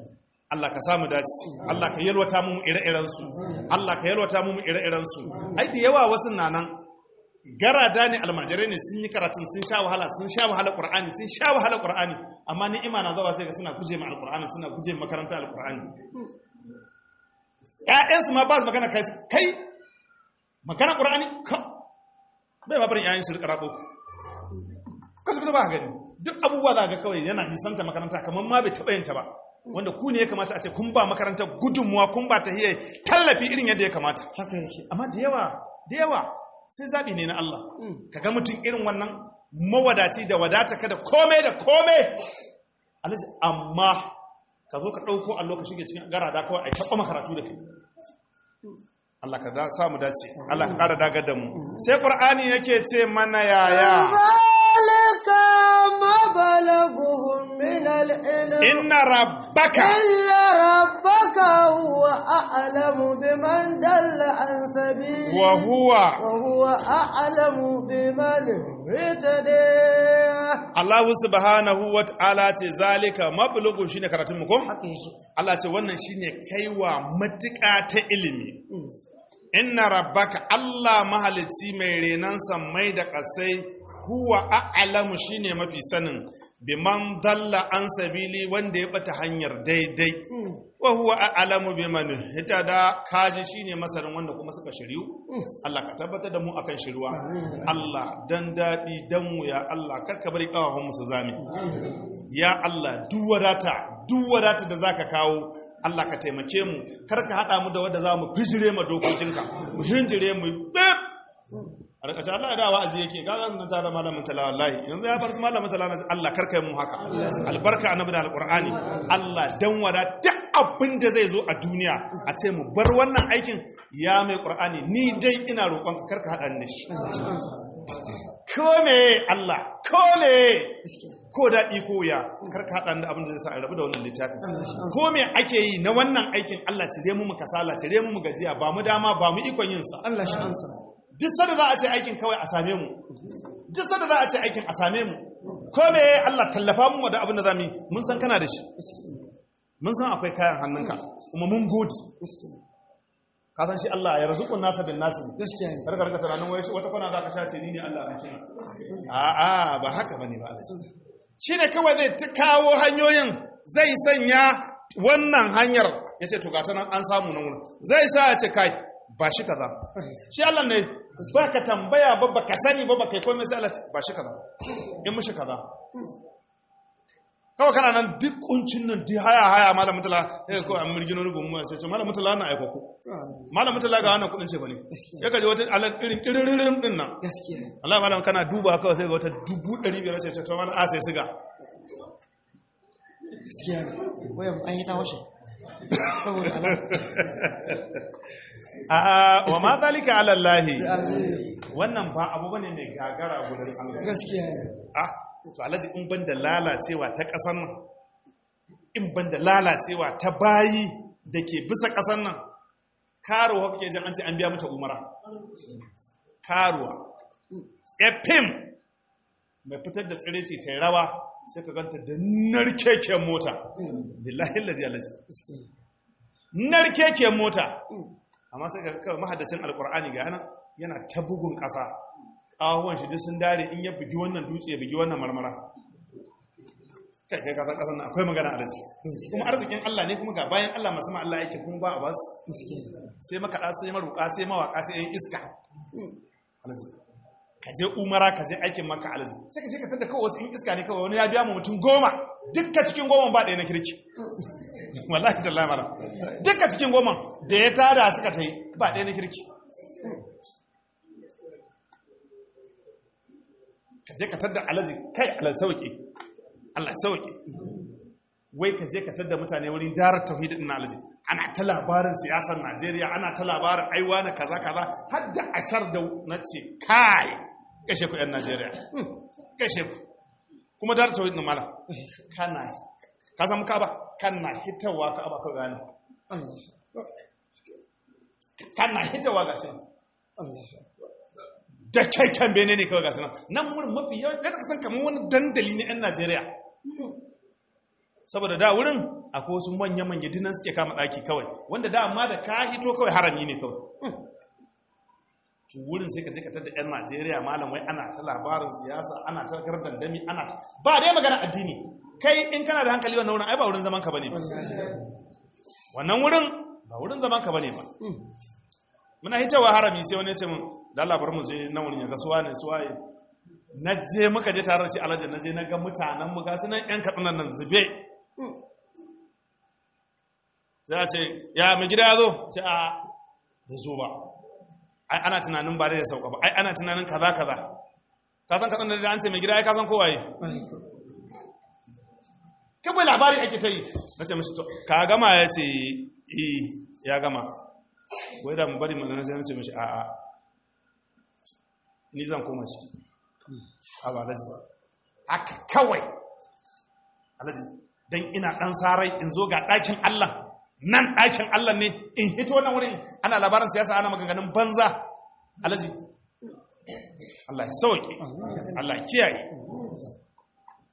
Allah ka samu dace. Allah ka yalwata mu ire-iren su Allah ka yalwata mu ire-iren su ai da yawa wasu nanan garada ne almajirai ne sun yi karatun sun sha wahala sun sha wahala qur'ani sun sha wahala qur'ani. Amma ni'ima na zawa sai ga suna guje ma alqur'ani suna guje ma makaranta alqur'ani. Ƴaƴansu ma ba su magana kai kai magana qur'ani ka bai ma barin ƴaƴan su riƙa rabo kasu ba gani. Duk abubuwa za ga kawai yana nisanta makaranta kamar ma bai taɓa yin ta ba. Wanda ku ne ya kamata a ce kun ba makaranta gudunmuwa kun ba ta hiyar tallafi irin yadda ya kamata. Haka yake. Amma da yawa da yawa sai zaɓi ne na Allah. Ka ga mutum irin wannan mawadaci da wadata ka da kome da kome alhaji amma ka zo ka ɗauko a lokacin shige cikin garada kawai a taɓa makaratu da ke Allah ka sa mu dace. Allah ka ƙara dagar da mu. Sai Qur'ani yake ce mana yaya? Inna rabbaka. Inna rabbaka huwa a'lamu biman dalla an sabili. Wa huwa. Wa huwa a'lamu biman Allah subhanahu wa ta'ala ce zalika mablughu shine karatun mu ko? Allah ce wannan shine kaiwa matuƙa ta ilimi. Inna rabbaka Allah mahalicci mai renan sammai da ƙasai huwa a'lamu shine mafi sanin. Biman dalla an sabili wanda ya bata hanyar daidai. Wa huwa a'lamu biman hitada kaji shine masarin wanda kuma suka shiryu. Allah ka tabbatar da mu akan shiruwa Allah dan daɗi dan mu ya Allah kar ka bari kawahun mu su zame. Ya Allah duk wadata da zaka kawo Allah ka taimake mu. Kar ka haɗa mu da wadda za mu fijire ma dokokinka mu hinjire mu bip a rikace Allah da wa'azi yake. Ga zan ta da malamin tala wallahi. Yanzu ya bar malamin tala Allah kar kai mu haka. Albarka annabi da alqur'ani. Allah dan wada duk abin da zai zo a duniya a ce mu bar wannan aikin ya mai qur'ani ni dai ina roƙon ka kar ka haɗa ni shi. Ko me Allah ko me gaskiya ko daɗi ko wuya kar ka haɗa da abin da zai sa a rabu da wannan littafin. Allah shi amsa. ko me ake yi na wannan aikin Allah cire mu mu kasala cire mu mu gajiya ba mu dama ba mu ikon yin sa Allah shi amsa. Duk sanda za a ce aikin kawai a same mu duk sanda za a ce aikin a same mu ko me Allah tallafa mu da abin da za mu yi mun san kana da shi. Mun san akwai kayan hannunka kuma mun gode. Ka san shi Allah ya razuqun nasa bin nasi gaskiya ne. Karka riƙa tunanin wai wata kwana za ka sha ce ni ne Allah na shi a'a ba haka ba ne ba Allah shi ne kawai zai ta kawo hanyoyin zai sanya wannan hanyar. Ya ce to gata nan an samu nan wurin. Zai sa ya ce kai ba shi kaza shi Allah ne ba ka tambaya ba ba ka sani ba ba kai komai sai Allah ba shi kaza in mushi kaza kawai kana nan duk kuncin nan duk haya haya malam mutala ya kawai an mirgino ni gumu sai ce malam mutala na aiko ku malam mutala ga wannan kuɗin ce ba ne ya kaje wata alan irin kiririn ɗin nan. Gaskiya Allah malam kana duba kawai sai ga wata dubu ɗari biyar ce to malam a sai siga. Gaskiya wayan an yi ta washe. Saboda ala a'a wa ma zalika ala Allah wannan ba abu ba ne mai gagara gurin Allah. Gaskiya ah to alaji in ban da lalacewa ta ƙasar nan in ban da lalacewa ta bayi da ke bisa ƙasar nan karuwa kuke jin an ce an biya mata umara? Karuwa. Fm mai fitar da tsireci ta yi rawa sai ka ganta da narkeken mota. Billahi lazi alaji narkeken mota. Amma sai ka kawai mahaddacin alkur'ani ga yana yana ta bugun ƙasa. Ƙahuwan shi duk sun dare in ya bugi wannan dutse ya bugi wannan marmara. Kai kai kasan ƙasar nan akwai magana arziki kuma arzikin Allah ne kuma ga bayan Allah masu ma Allah yake kuma ba a ba su gaskiya sai makaɗa sai maruƙa sai mawaƙa sai yan iska. Alazi ka je umara ka je aikin maka alazi sai ka je ka tada kawai wasu yan iska ne kawai wani ya biya mu mutum goma. Dukka cikin goma ba ɗaya na kirki. Wallahi tallahi mara. Dukka cikin goma da ya tada suka ta yi ba ɗaya na kirki. Je ka tada alazi kai alal sauƙi Allah sauƙi wai ka je ka tada mutane wurin darar tauhidin na alazi ana ta labarin siyasar Najeriya ana ta labarin aiwa na kaza kaza. Har da ashar da na ce kai kashe ku yan Najeriya. Kashe ku. Kuma darar tauhidin mala kana ka san ka ba kana hitawa ka aba ka gane. Allah. Kana hitawa ga shi Allah. Da kai kan bene ne kawai ga nan. Nan wurin mafi yawan da ka san kamar wani dandali na yan Najeriya. Saboda da wurin akwai wasu manyan manyan dinan suke kama ɗaki kawai wanda da amma da ka hito kawai harami ne kawai. Wurin sai ka je ka tada yan Najeriya malam wai ana ta labarin siyasa ana ta gardandami ana ta ba dai magana addini. Kai in kana da hankali wannan wurin ai ba wurin zaman ka ba ne ba. Wannan wurin ba wurin zaman ka ba ne ba. Muna hitawa harami sai wani ya ce mun da Allah mu je nan wurin ya ga suwa ne suwaye na je muka je tare da shi alhaji na je na ga mutanen mu ga su nan yan katsinan nan zube. Za ce ya mai gida ya zo? Ce a da zo ba. Ai ana tunanin ba da sauka ba. Ai ana tunanin kaza kaza. Kazan katsan da an ce mai gida ya kazan kowaye kawai labari ake ta yi. Na ce mashi ka gama? Ya ce yi ya gama. Wai da mu bari magana sai na ce mashi a'a. Ni zan koma ciki a ba alaji haka kawai. Alaji don ina ɗan sarai in zo ga ɗakin Allah. Nan ɗakin Allah ne in hito nan wurin. Ana labarin siyasa ana maganganun banza. Alaji Allah ya sauke. Allah ya kiyaye.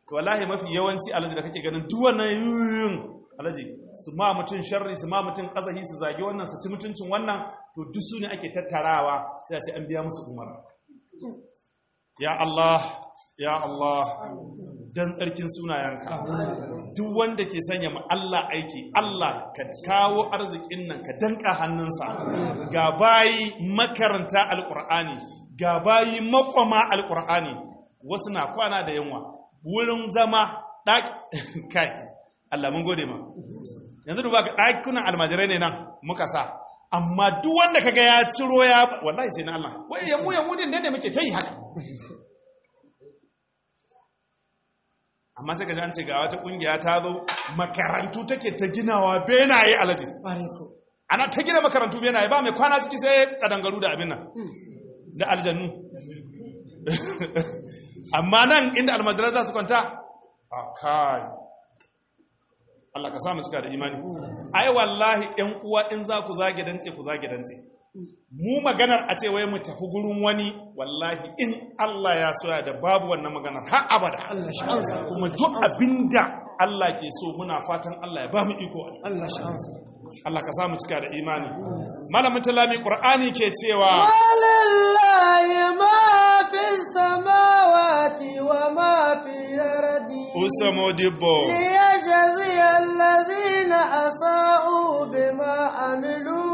To wallahi mafi yawanci alaji da kake ganin duk wannan yuyun alaji su ma mutum sharri su ma mutum kazahi su zage wannan su ci mutuncin wannan to duk su ne ake tattarawa sai a ce an biya musu umara. Ya Allah ya Allah dan tsarkin sunayenka. Duk wanda ke sanya ma Allah aiki Allah ka kawo arzikin nan ka danka hannunsa. Ga bayi makaranta alkur'ani ga bayi makwama alkur'ani wasu na kwana da yanwa wurin zama ɗaki kai Allah mun gode ma. Yanzu duba ga ɗakunan almajirai ne nan muka sa. Amma duk wanda kaga ya ciro ya wallahi sai na Allah. Wai yamu yamu din da muke ta yi haka. Amma sai ka ji an ce ga wata ƙungiya ta zo makarantu take ta ginawa benaye alaji ana ta gina makarantu benaye ba mai kwana ciki sai kadangaru da abin nan da aljannu. Amma nan inda almajiran za su kwanta a kai. Allah ka samu cika da imani. Ai wallahi ɗan uwa in za ku zage dantse ku zage dantse. Mu maganar a ce wai mu tafi gurin wani wallahi in Allah ya soya da babu wannan maganar har abada. Kuma duk abin da Allah ke so muna fatan Allah ya ba mu iko Allah shi Allah ka samu cika da imani. Malamin talami qur'ani ke cewa walillahi ma busa modibo ya jaziya allazina asa'u bima amilu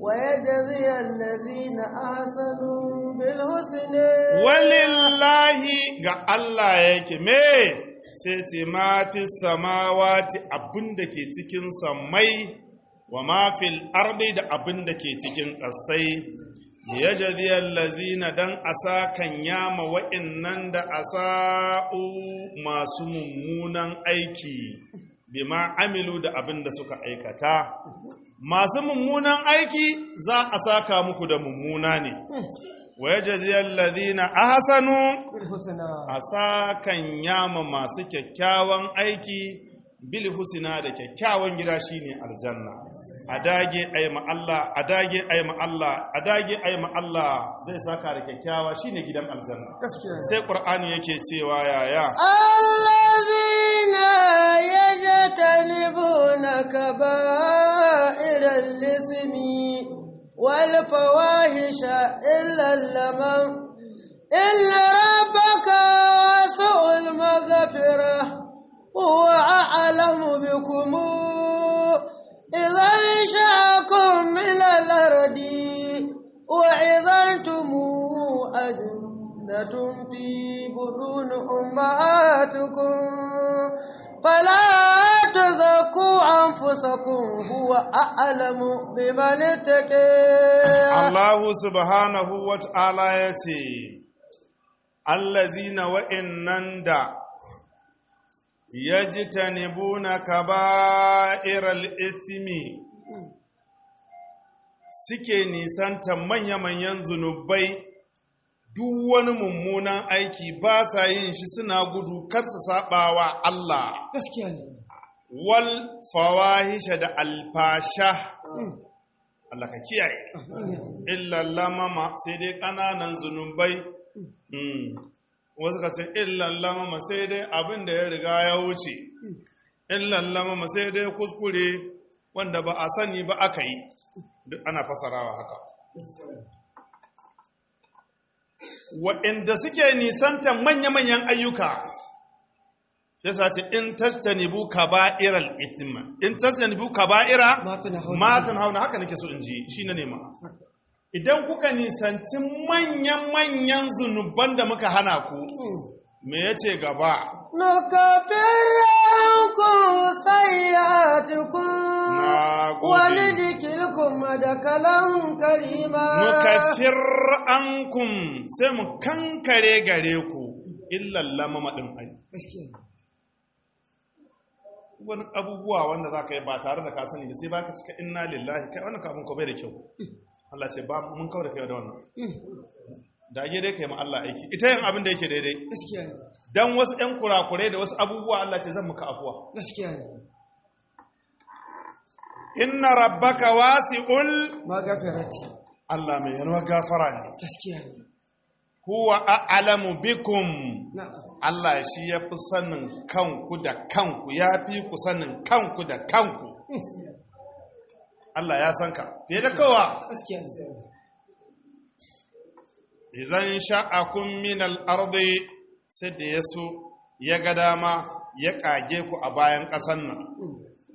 wa yajziya allazina ahsanu bil husni ga Allah yake. Me? Sai ce ma fi samawati abin da ke cikin sammai wa ma fil ardi da abin da ke cikin ƙasai. liyajzi allazina dan asa kan yama wa'annan da asa'u masu mummunan aiki bima amilu da abin da suka aikata masu mummunan aiki za a saka muku da mummuna ne wa a hasanu a sa kan yama masu kyakkyawan aiki bil da kyakkyawan gida shine aljanna adage dage a yi ma'alla a dage a yi ma'alla a dage zai saka da kyakkyawa shine gidan aljanna. Sai qur'ani yake cewa yaya. Allazina yajtanibuna kaba'iral lismi wal fawahisha illa lamam illa rabbaka wasul maghfirah huwa a'lamu bikum. إذا انشأكم من الأرض وإذا أنتم أجنة في بطون أمهاتكم فلا تزكوا أنفسكم هو أعلم بمن اتقى Allah subhanahu wa ta'ala ya ce, Allazina wa'innan da ya ji ta nebuna ka ba'iral ismi suke nisanta manya-manyan zunubai duk wani mummunan aiki ba sa yin shi suna gudu kar su saɓawa Allah gaskiya ne wal fawahisha da alfasha Allah ka kiyaye illan lamama sai dai ƙananan zunubai. Wasu ka ce illan lamama sai dai abin da ya riga ya wuce. Illan lamama sai dai kuskure wanda ba a sani ba aka yi. Duk ana fasarawa haka. Waɗanda suke nisantan manya-manyan ayyuka yasa ce in tajtanibu kaba'iral ithma. In tajtanibu kaba'ira Ma tanhauna ma tanhauna haka nake so in ji shi na nema. idan kuka nisanci manyan-manyan zunuban da muka hana ku me ya ce gaba nukafiranku sayyatikun wani jikikun madakalan karima. Nukafirankum sai mu kankare gare ku. Illalla mamadin ai. Wani abubuwa wanda za ka yi ba tare da ka sani da sai ba ka cika inna lillahi. Kai wani kafin ko bai da kyau. Mm. Allah ce ba mun kawo da kai da wannan. Da ake dai kai ma Allah aiki. Ita yin abin da yake daidai. Gaskiya ne. Dan wasu ƴan kurakurai da wasu abubuwa Allah ce zan muka afuwa. Gaskiya ne. Inna rabbaka wasi'ul magafirati Allah mai yalwa gafara ne. Gaskiya ne. Huwa a'lamu bikum. Allah shi ya fi sanin kanku da kanku ya fi ku sanin kanku da kanku. Allah ya san ka. Fiye da kowa? Idan sha'akun min al-ardi sai da ya so ya ga dama ya kage ku a bayan ƙasan nan.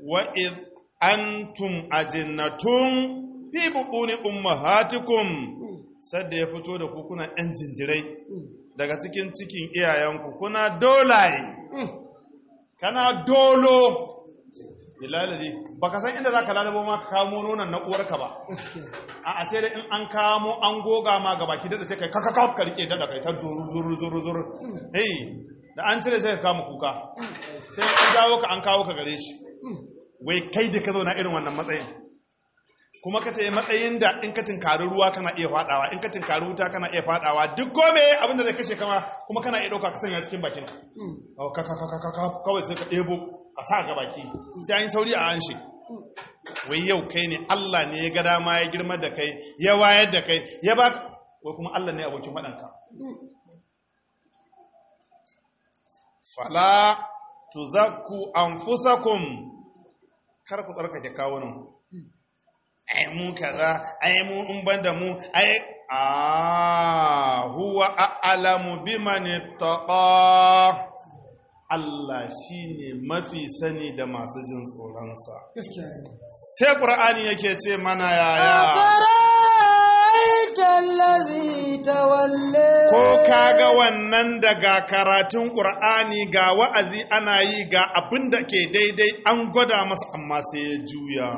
Wa id antum ajinnatun fi buquni ummahatikum sai da ya fito da ku kuna yan jinjirai. Daga cikin cikin iyayenku kuna dolaye. Kana dolo. Bilalazi baka san inda zaka lalabo ma ka kamo nonon na uwarka ba. Gaskiya. A sai dai in an kamo an goga ma ga baki da sai kai kaka kaka ka riƙe da kai ta zuru zuru zuru zuru. Hey da an cire sai ka kama kuka. Sai an dawo ka an kawo ka gare shi. Wai kai da ka zauna irin wannan matsayin. Kuma ka ta yi matsayin da in ka tinkari ruwa kana iya fadawa in ka tinkari wuta kana iya fadawa duk kome abin da zai kashe kama kuma kana iya ɗauka ka sanya cikin bakin ka kawai sai ka ɗebo. A sa ga baki sai an yi sauri a an shi wai yau kai ne Allah ne ya ga dama ya girma da kai ya wayar da kai ya ba wai kuma Allah ne abokin faɗanka. Fala tuzakku anfusakum kar ku tsarkake kawunan ai mu kaza ai mu in banda mu ai a huwa a'lamu biman ittaqa. Allah shi ne mafi sani da masu jin tsoronsa. Sai ƙur'ani yake ce mana yaya. Ko kaga wannan daga karatun ƙur'ani ga wa'azi ana yi ga abin da ke daidai an gwada masa amma sai ya juya.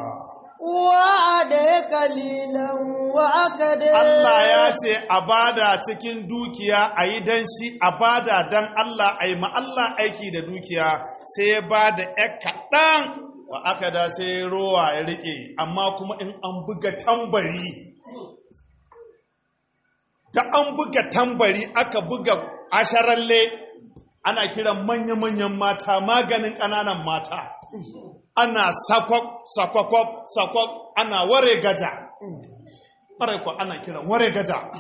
Allah ya ce a ba da cikin dukiya a yi don shi a ba da dan Allah a yi Allah aiki da dukiya sai ya ba da ya kaɗan da sai rowa ya riƙe. Amma kuma in an buga tambari da an buga tambari aka buga asharalle ana kiran manya-manyan mata maganin ƙananan mata. Ana sakwak sakwakwak sakwak ana ware gaja. Ɓarai kuwa ana kiran ware gaja.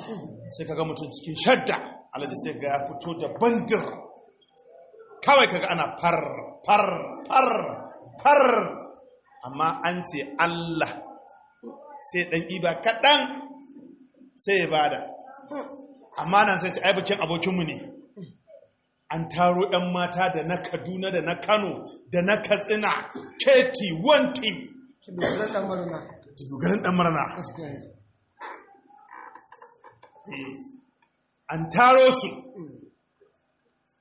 Sai kaga mutum cikin shadda alaji sai ga ya fito da bandir. Kawai kaga ana far far far far. Amma an ce Allah. Sai ɗan iba kaɗan sai ya ba da. Amma nan sai ce ai bikin abokinmu ne. An taro 'yan mata da na kaduna da na kano da na katsina keti wanti dogarin dan murna. An taro su.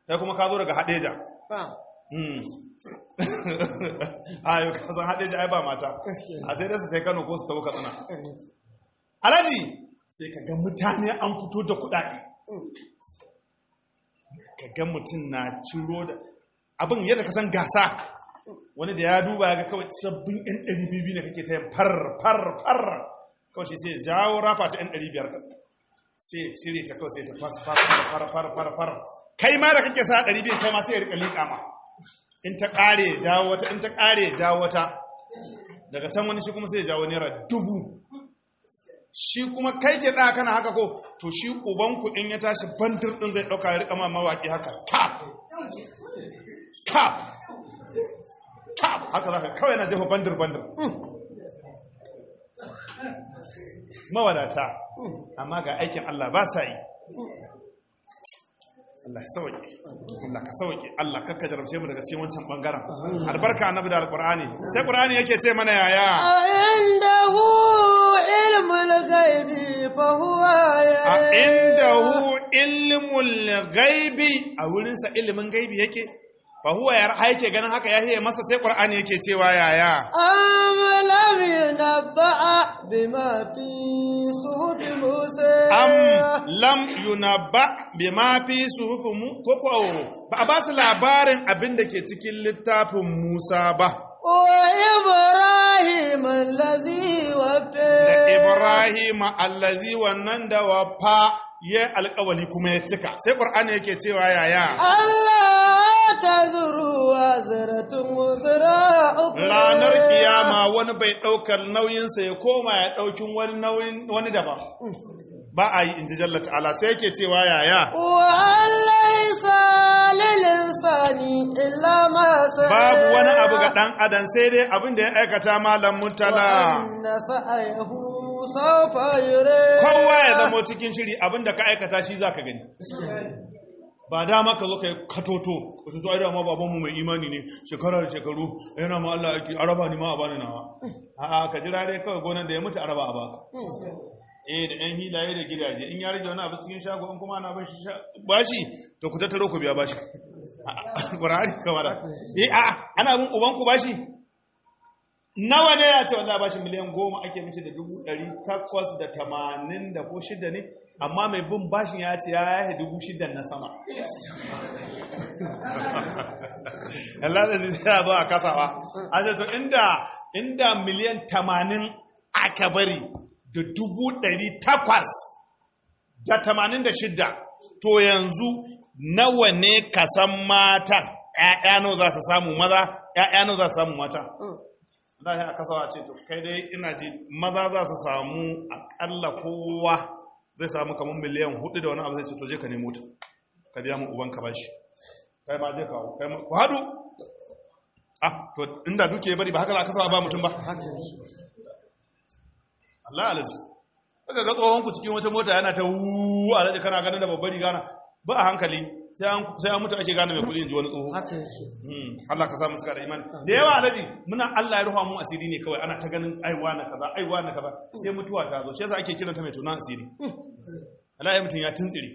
Sai kuma ka zo daga hadeja. A yau ka san hadeja ai ba mata. A sai da su ta kano ko su tawo katsina. Alaji sai ka ga mutane an fito da kudade ka ga mutum na ciro da abin yadda ka san gasa wani da ya duba ga kawai sabbin yan ɗari biyu ne kake ta yin far far far. Kawai shi sai jawo rafa ta yan ɗari biyar sai ya cire ta kawai sai ta fas far far far far far kai ma da kake sa ɗari biyu kai ma sai ya riƙa liƙa ma. In ta ƙare jawo wata in ta ƙare jawo wata. Daga can wani shi kuma sai jawo naira dubu. Shi kuma kai ke tsaya kana haka ko to shi ubanku in ya tashi bandir din zai ɗauka ya riƙa ma mawaki haka. Tap! tap. Tap. Haka zaka kawai na jefa bandir-bandir hmm. mawadata. Hmm. Amma ga aikin Allah ba sa yi. Allah sauke. Allah ka sauke. Allah kakka jarabce mu daga cikin wancan ɓangaren. Albarka annabi da alqur'ani. Sai qur'ani yake ce mana yaya? Indahu ilmul ghaibi fa huwa indahu ilmul ghaibi. A wurin sa ilmin ghaibi yake? fa huwa ya raha ke ganin haka ya hiye masa sai qur'ani yake cewa yaya? Am lam yunabba bima fi suhuf musa. Am lam yunabba bima fi suhuf ko ko ba a ba su labarin abin da ke cikin littafin musa ba. O Ibrahim allazi wafa da Ibrahim allazi wannan da wafa ya alƙawali kuma ya cika. Sai qur'ani yake cewa yaya? Allah ranar kiyama wani bai ɗaukar nauyinsa ya koma ya ɗaukin wani nauyin wani daban. Ba a yi in ji jalla ta'ala. Sai yake cewa yaya? Babu wani abu ga ɗan adam sai dai abin da ya aikata malam mutala kowa ya zamo cikin shiri abin da ka aikata shi za ka gani. Ba dama ka zo ka yi katoto wasu zuwa da ma babanmu mai imani ne shekara da shekaru yana ma Allah ake araba ni ma a bani nawa. A'a ka jira dai kawai gonan da ya mutu araba a baka. Eh da yan hilaye da gidaje in ya rage wani abu cikin shago in kuma ana ban shi bashi to ku tattaro ku biya bashi. Qur'ani kamar eh a ana bin uban ku bashi? Nawa ne ya ce wallahi bashi miliyan goma ake mishi da dubu ɗari takwas da tamanin da ko shida ne? Amma mai bin bashin ya ce ya yahe dubu shida na sama. Allah da zai zo a kasawa a ce to inda inda miliyan tamanin aka bari da dubu ɗari takwas da tamanin da shidda to yanzu nawa ne kasan matan? ‘ya'ya nawa za su samu maza? ‘ya'ya nawa za su samu mata? Da ya aka sawa ce to kai dai ina ji maza za su samu akalla kowa zai samu kamar miliyan huɗu da wani abu zai ce to je ka nemo ta ka biya mu uban ka bashi. Kai ma je kawo kai ma ku haɗu. Ah to inda duke ya bari ba haka za ka sawa ba mutum ba? Allah alaji kaga ga tsohon ku cikin wata mota yana ta wuuu alaji kana ganin da babbar riga na ba a hankali. Sai an mutu ake gane mai kuɗi in ji wani tsoho. Haka yake. Hmm, Allah ka samu cika da imani. Da yawa alaji muna Allah ya rufa mu asiri ne kawai ana ta ganin aiwa na kaza aiwa na kaza. Sai mutuwa ta zo shi yasa ake kiranta mai tunan asiri. Allah ya mutum ya tuntsire.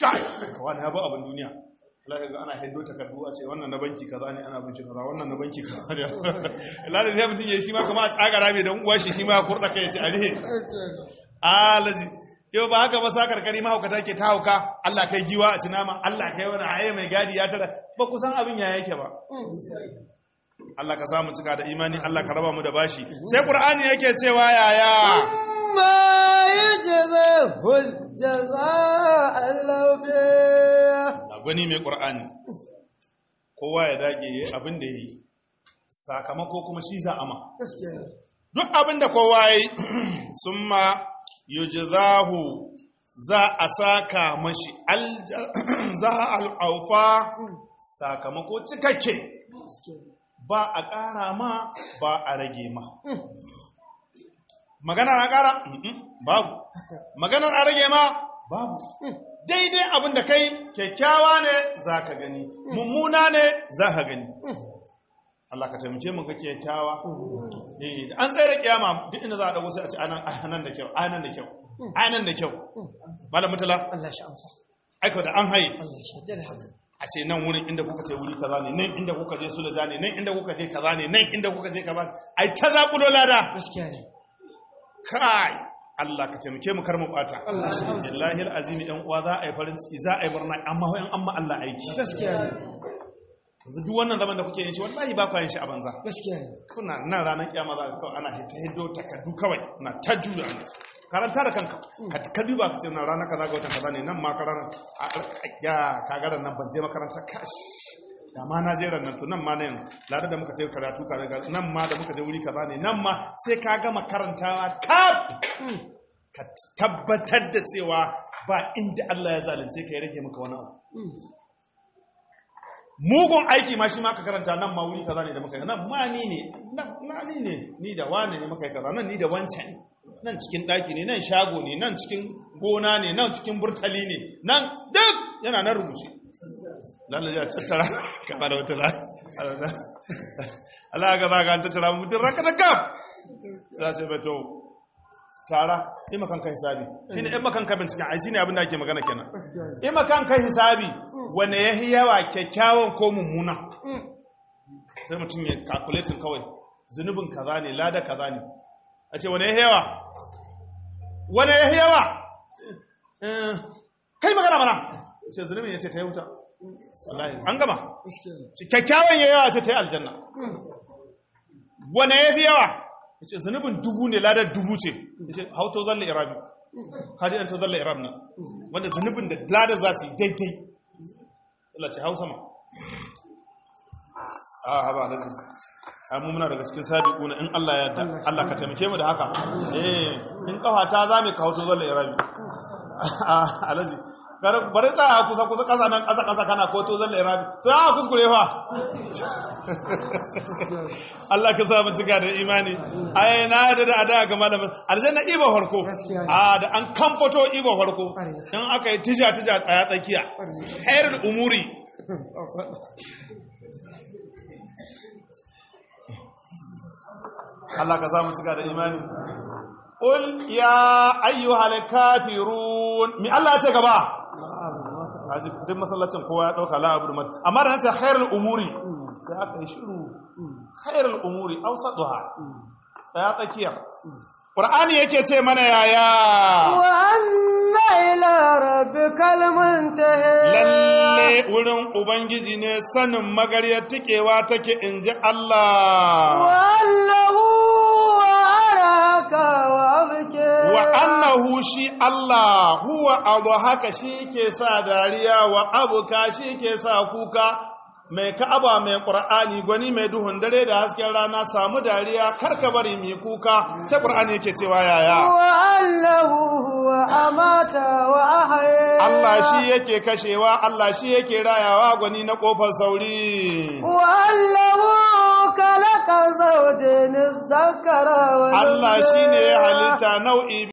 Kai kawai ya ba abin duniya. Allah ya ga ana haido takardu a ce wannan na banki kaza ne ana bin shi kaza wannan na banki kaza ne. Allah ya mutum ya shi ma kamar a tsagara mai dan uwa shi shi ma kurda kai ya ce alaji yau ba haka ba sa karkari mahaukata ke ta hauka Allah kai giwa a cinama Allah kai wani aye mai gadi ya tara. Ba kusan abin ya yake ba. Hmm. Allah ka samu cika da imani Allah ka raba mu da bashi. Sai Qur'ani yake cewa yaya? Ma yajzahu jazaa Allah gani mai Qur'ani. Kowa ya dage abin da yi sakamako kuma shi za a ma. Duk abin da kowa yi summa yujzahu za a saka mashi za al'aufa sakamako cikakke. Ba a ƙara ma ba a rage ma. Magana na ƙara? Babu. Maganar a rage ma? Babu. Daidai abin da kai kyakkyawa ne za ka gani. Mummuna ne za ka gani. Allah ka taimake mu ga kyakkyawa. An tsaye da kiyama duk inda za a dago sai a ce a nan a nan da kyau a nan da kyau a nan da kyau. Malam mutala Allah shi amsa. Aiko da an haye. Allah shi da haka a ce nan wurin inda kuka ce wuri kaza ne nan inda kuka je sulaja ne nan inda kuka je kaza ne nan inda kuka je kaza ai ta zaƙulo lada. Gaskiya ne. Kai Allah ka taimake mu kar mu bata Allah shi amsa. billahi alazim ɗan uwa za a yi farin ciki za a yi murna amma hoyan amma Allah aiki. Gaskiya ne. Yanzu duk wannan zaman da kuke yin shi wallahi ba ku yin shi a banza. Gaskiya kuna nan ranar kiyama za ka kawai ana hita hiddo takardu kawai na ta juya ne karanta da kanka. Ka ka duba ka ce na ranar kaza ga watan kaza ne nan ma ka ranar. A ya ka ga nan ban je makaranta kash. Da ma na je ran nan to nan ma nan lada da muka je karatu ka ga nan ma da muka je wuri kaza ne nan ma sai ka gama karantawa kaf! Ka tabbatar da cewa ba inda Allah ya zalunce ka ya rage maka wani abu. Mugun aiki ma shi ma ka karanta nan ma wuri kaza ne da muka yi. Nan ma ni ne na ni ne ni da wane ne muka yi kaza nan ni da wancan nan cikin ɗaki ne nan shago ne nan cikin gona ne nan cikin burtali ne nan duk yana nan rubuce. Lalle ya tattara ka ba da wata la Allah ga za ka tattara mutum raka da kaf. Za ce beto tara yi makan kai hisabi. Shine in makan ka binciken ai shine abin da ake magana kenan. In makan kai hisabi. Wane ya yi yawa kyakkyawan ko mummuna? Sai mutum ya calculating kawai zunubin kaza ne lada kaza ne. A ce wane ya yi yawa? Wane ya yi yawa? Eh, kai magana mana. Ce zunubin ya ce ta yi wuta. Wallahi. An gama? Ne kyakkyawan ya yawa ce ta yi aljanna. Wane ya fi yawa? Ya ce zunubin dubu ne ladar dubu ce. Ya ce hau to zalla irabi kaji ɗan to zalla irab ne wanda zunubin da ladar za su yi daidai. Allah ce hau sama. A haba alaji a mu muna daga cikin sabiqu na in Allah ya yarda. Allah ka taimake mu da haka. Eh in kafa ta mu ka hau to zalla irabi a alaji bari tsaya kusa kusa kasa nan kasa kasa kana ko to zalla irabi to ya kuskure fa? Allah ka sa mu cika da imani. Ai na da da ada ga malamin. Aljanna ibo farko. A da an kamfato ibo farko. In aka yi tija tija tsaya tsakiya. Khairul umuri. Allah ka sa mu cika da imani. Qul ya ayyuhal kafirun. Mi Allah ya ce gaba? aji duk masallacin kowa ya ɗauka la'abudu mata amma da nace khairul umuri sai aka yi shiru. Khairul umuri awsaduha ya tsakiya. Qur'ani yake ce mana yaya? Wa anna kalmun ta muntahi lalle wurin ubangiji ne sanin magariyar tikewa take in ji Allah. Wa annahu shi Allah huwa abu haka shi ke sa dariya wa abuka shi ke sa kuka. Mai ka'aba mai ƙur'ani gwani mai duhun dare da hasken rana samu dariya kar ka bari mai kuka. Sai ƙur'ani yake cewa yaya? Allah shi yake kashewa Allah shi yake rayawa gwani na ƙofar sauri. Allah shi ne ya halitta nau'i